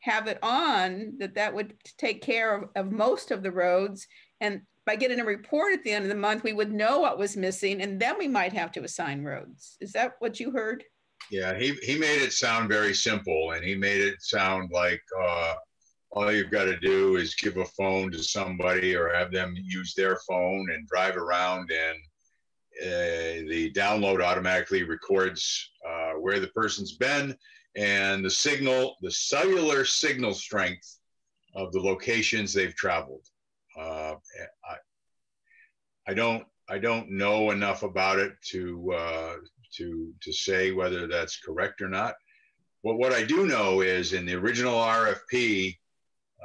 have it on that that would take care of, of most of the roads and by getting a report at the end of the month we would know what was missing and then we might have to assign roads is that what you heard Yeah, he, he made it sound very simple and he made it sound like uh, all you've got to do is give a phone to somebody or have them use their phone and drive around and uh, the download automatically records uh, where the person's been and the signal, the cellular signal strength of the locations they've traveled. Uh, I, I don't I don't know enough about it to uh, to to say whether that's correct or not. But what I do know is in the original RFP,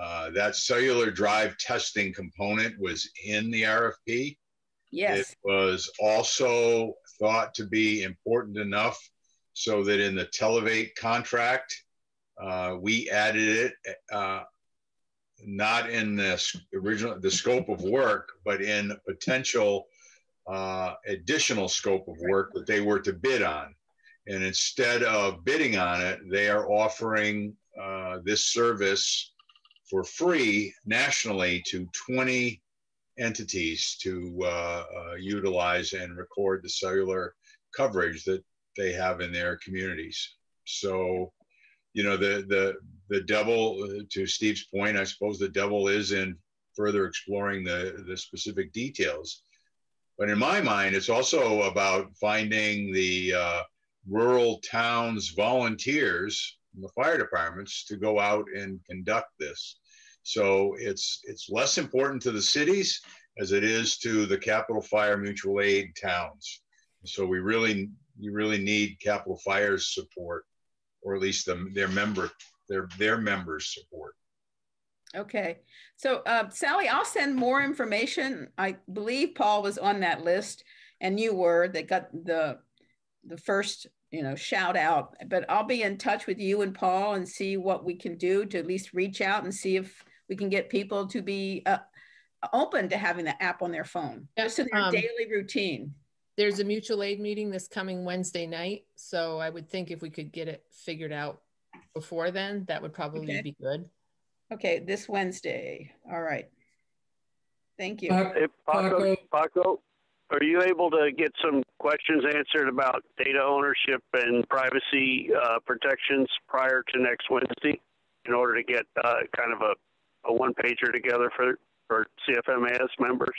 uh, that cellular drive testing component was in the RFP. yes It was also thought to be important enough so that in the Televate contract, uh, we added it, uh, not in the original, the scope of work, but in potential uh, additional scope of work that they were to bid on. And instead of bidding on it, they are offering uh, this service for free nationally to 20 entities to uh, uh, utilize and record the cellular coverage that they have in their communities. So you know, the, the, the devil, to Steve's point, I suppose the devil is in further exploring the, the specific details. But in my mind, it's also about finding the uh, rural towns volunteers the fire departments to go out and conduct this. So it's it's less important to the cities as it is to the capital fire mutual aid towns. So we really you really need capital fire's support, or at least the, their member their their members support. Okay, so uh, Sally, I'll send more information. I believe Paul was on that list, and you were that got the the first you know shout out. But I'll be in touch with you and Paul and see what we can do to at least reach out and see if we can get people to be uh, open to having the app on their phone, just in their um, daily routine. There's a mutual aid meeting this coming Wednesday night, so I would think if we could get it figured out before then, that would probably okay. be good. Okay, this Wednesday. All right. Thank you. Hey, Paco, Paco, are you able to get some questions answered about data ownership and privacy uh, protections prior to next Wednesday in order to get uh, kind of a, a one pager together for, for CFMAS members?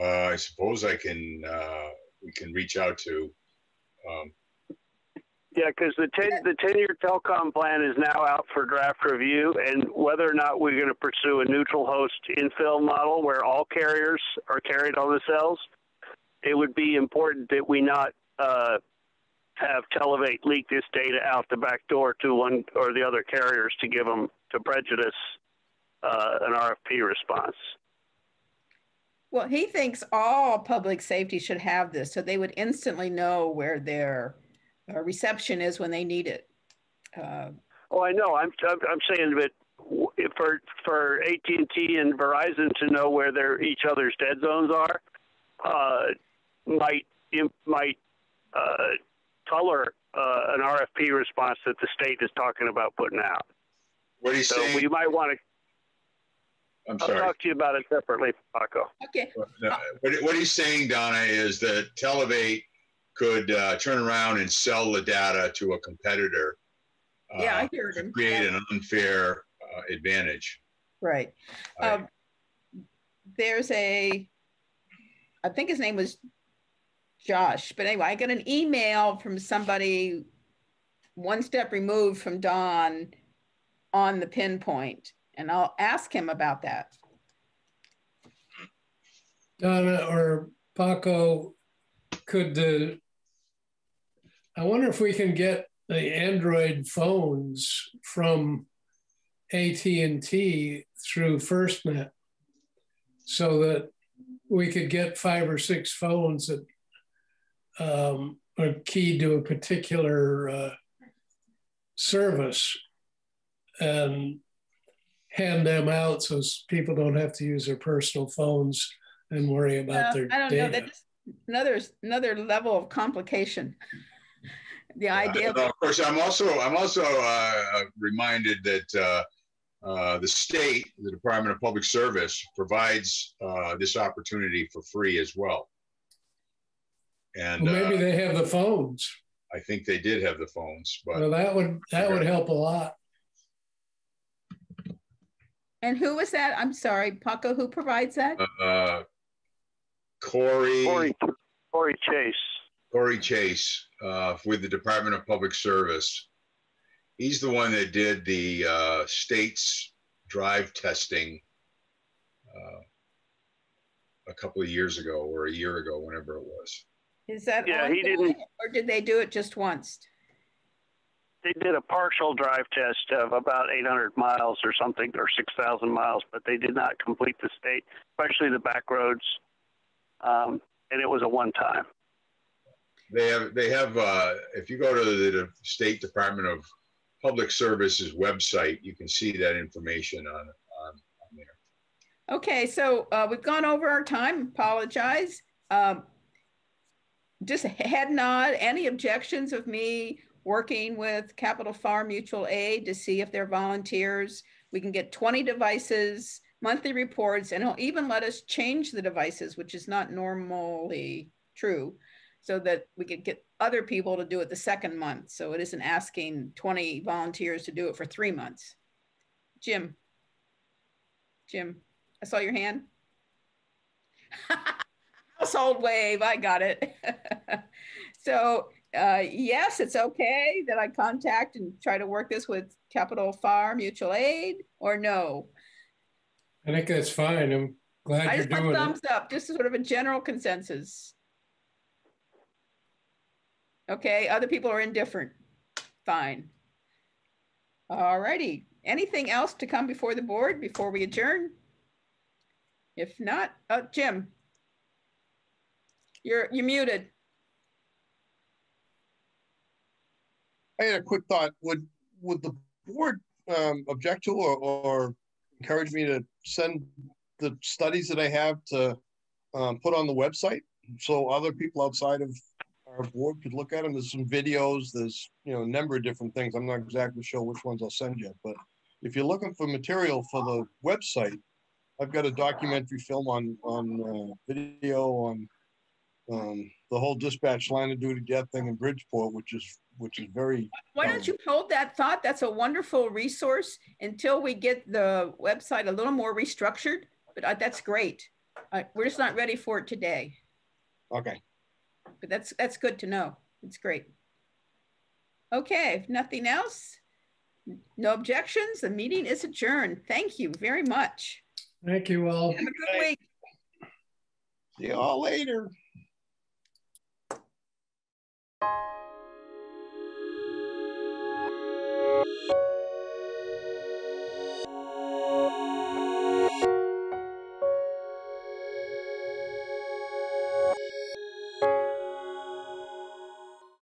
Uh, I suppose I can, uh, we can reach out to um, yeah, because the ten the ten year telecom plan is now out for draft review, and whether or not we're going to pursue a neutral host infill model where all carriers are carried on the cells, it would be important that we not uh, have Televate leak this data out the back door to one or the other carriers to give them to prejudice uh, an RFP response. Well, he thinks all public safety should have this, so they would instantly know where their uh, reception is when they need it. Uh, oh, I know. I'm I'm, I'm saying that for for AT and T and Verizon to know where their each other's dead zones are, uh, might might uh, color uh, an RFP response that the state is talking about putting out. What are you so saying? you might want to. I'm sorry. I'll talk to you about it separately, Paco. Okay. What, what he's saying, Donna, is that Televate could uh, turn around and sell the data to a competitor. Uh, yeah, I heard him. Create yeah. an unfair uh, advantage. Right. Um, there's a, I think his name was Josh, but anyway, I got an email from somebody one step removed from Don on the pinpoint, and I'll ask him about that. Donna or Paco, could the I wonder if we can get the Android phones from AT&T through FirstNet so that we could get five or six phones that um, are keyed to a particular uh, service and hand them out so people don't have to use their personal phones and worry about uh, their I don't data. know. That's another another level of complication the idea. Uh, of course, I'm also I'm also uh, reminded that uh, uh, the state, the Department of Public Service, provides uh, this opportunity for free as well. And well, maybe uh, they have the phones. I think they did have the phones, but well, that would that would help a lot. And who was that? I'm sorry, Paco. Who provides that? Uh, Corey. Corey. Corey Chase. Corey Chase uh, with the Department of Public Service. He's the one that did the uh, state's drive testing uh, a couple of years ago or a year ago, whenever it was. Is that yeah? He didn't, or did they do it just once? They did a partial drive test of about 800 miles or something, or 6,000 miles, but they did not complete the state, especially the back roads, um, and it was a one time. They have, they have, uh, if you go to the, the State Department of Public Services website, you can see that information on, on, on there. Okay, so uh, we've gone over our time. Apologize. Um, just head nod. Any objections of me working with Capital Fire Mutual Aid to see if they're volunteers? We can get 20 devices, monthly reports, and he'll even let us change the devices, which is not normally true so that we could get other people to do it the second month. So it isn't asking 20 volunteers to do it for three months. Jim. Jim, I saw your hand. Household wave, I got it. so uh, yes, it's okay that I contact and try to work this with Capital Fire Mutual Aid or no? I think that's fine. I'm glad I you're just want doing thumbs up, just sort of a general consensus. Okay, other people are indifferent. Fine. All righty. Anything else to come before the board before we adjourn? If not, uh, Jim. You're, you're muted. I had a quick thought. Would would the board um, object to or, or encourage me to send the studies that I have to um, put on the website so other people outside of our board could look at them? There's some videos. There's you know a number of different things. I'm not exactly sure which ones I'll send you, but if you're looking for material for the website, I've got a documentary film on on uh, video on um, the whole dispatch line of duty death thing in Bridgeport, which is which is very. Why don't you hold that thought? That's a wonderful resource until we get the website a little more restructured, but uh, that's great. Uh, we're just not ready for it today, Okay. but that's, that's good to know. It's great. Okay, if nothing else, no objections, the meeting is adjourned. Thank you very much. Thank you all. Have a good week. See you all later. Thank you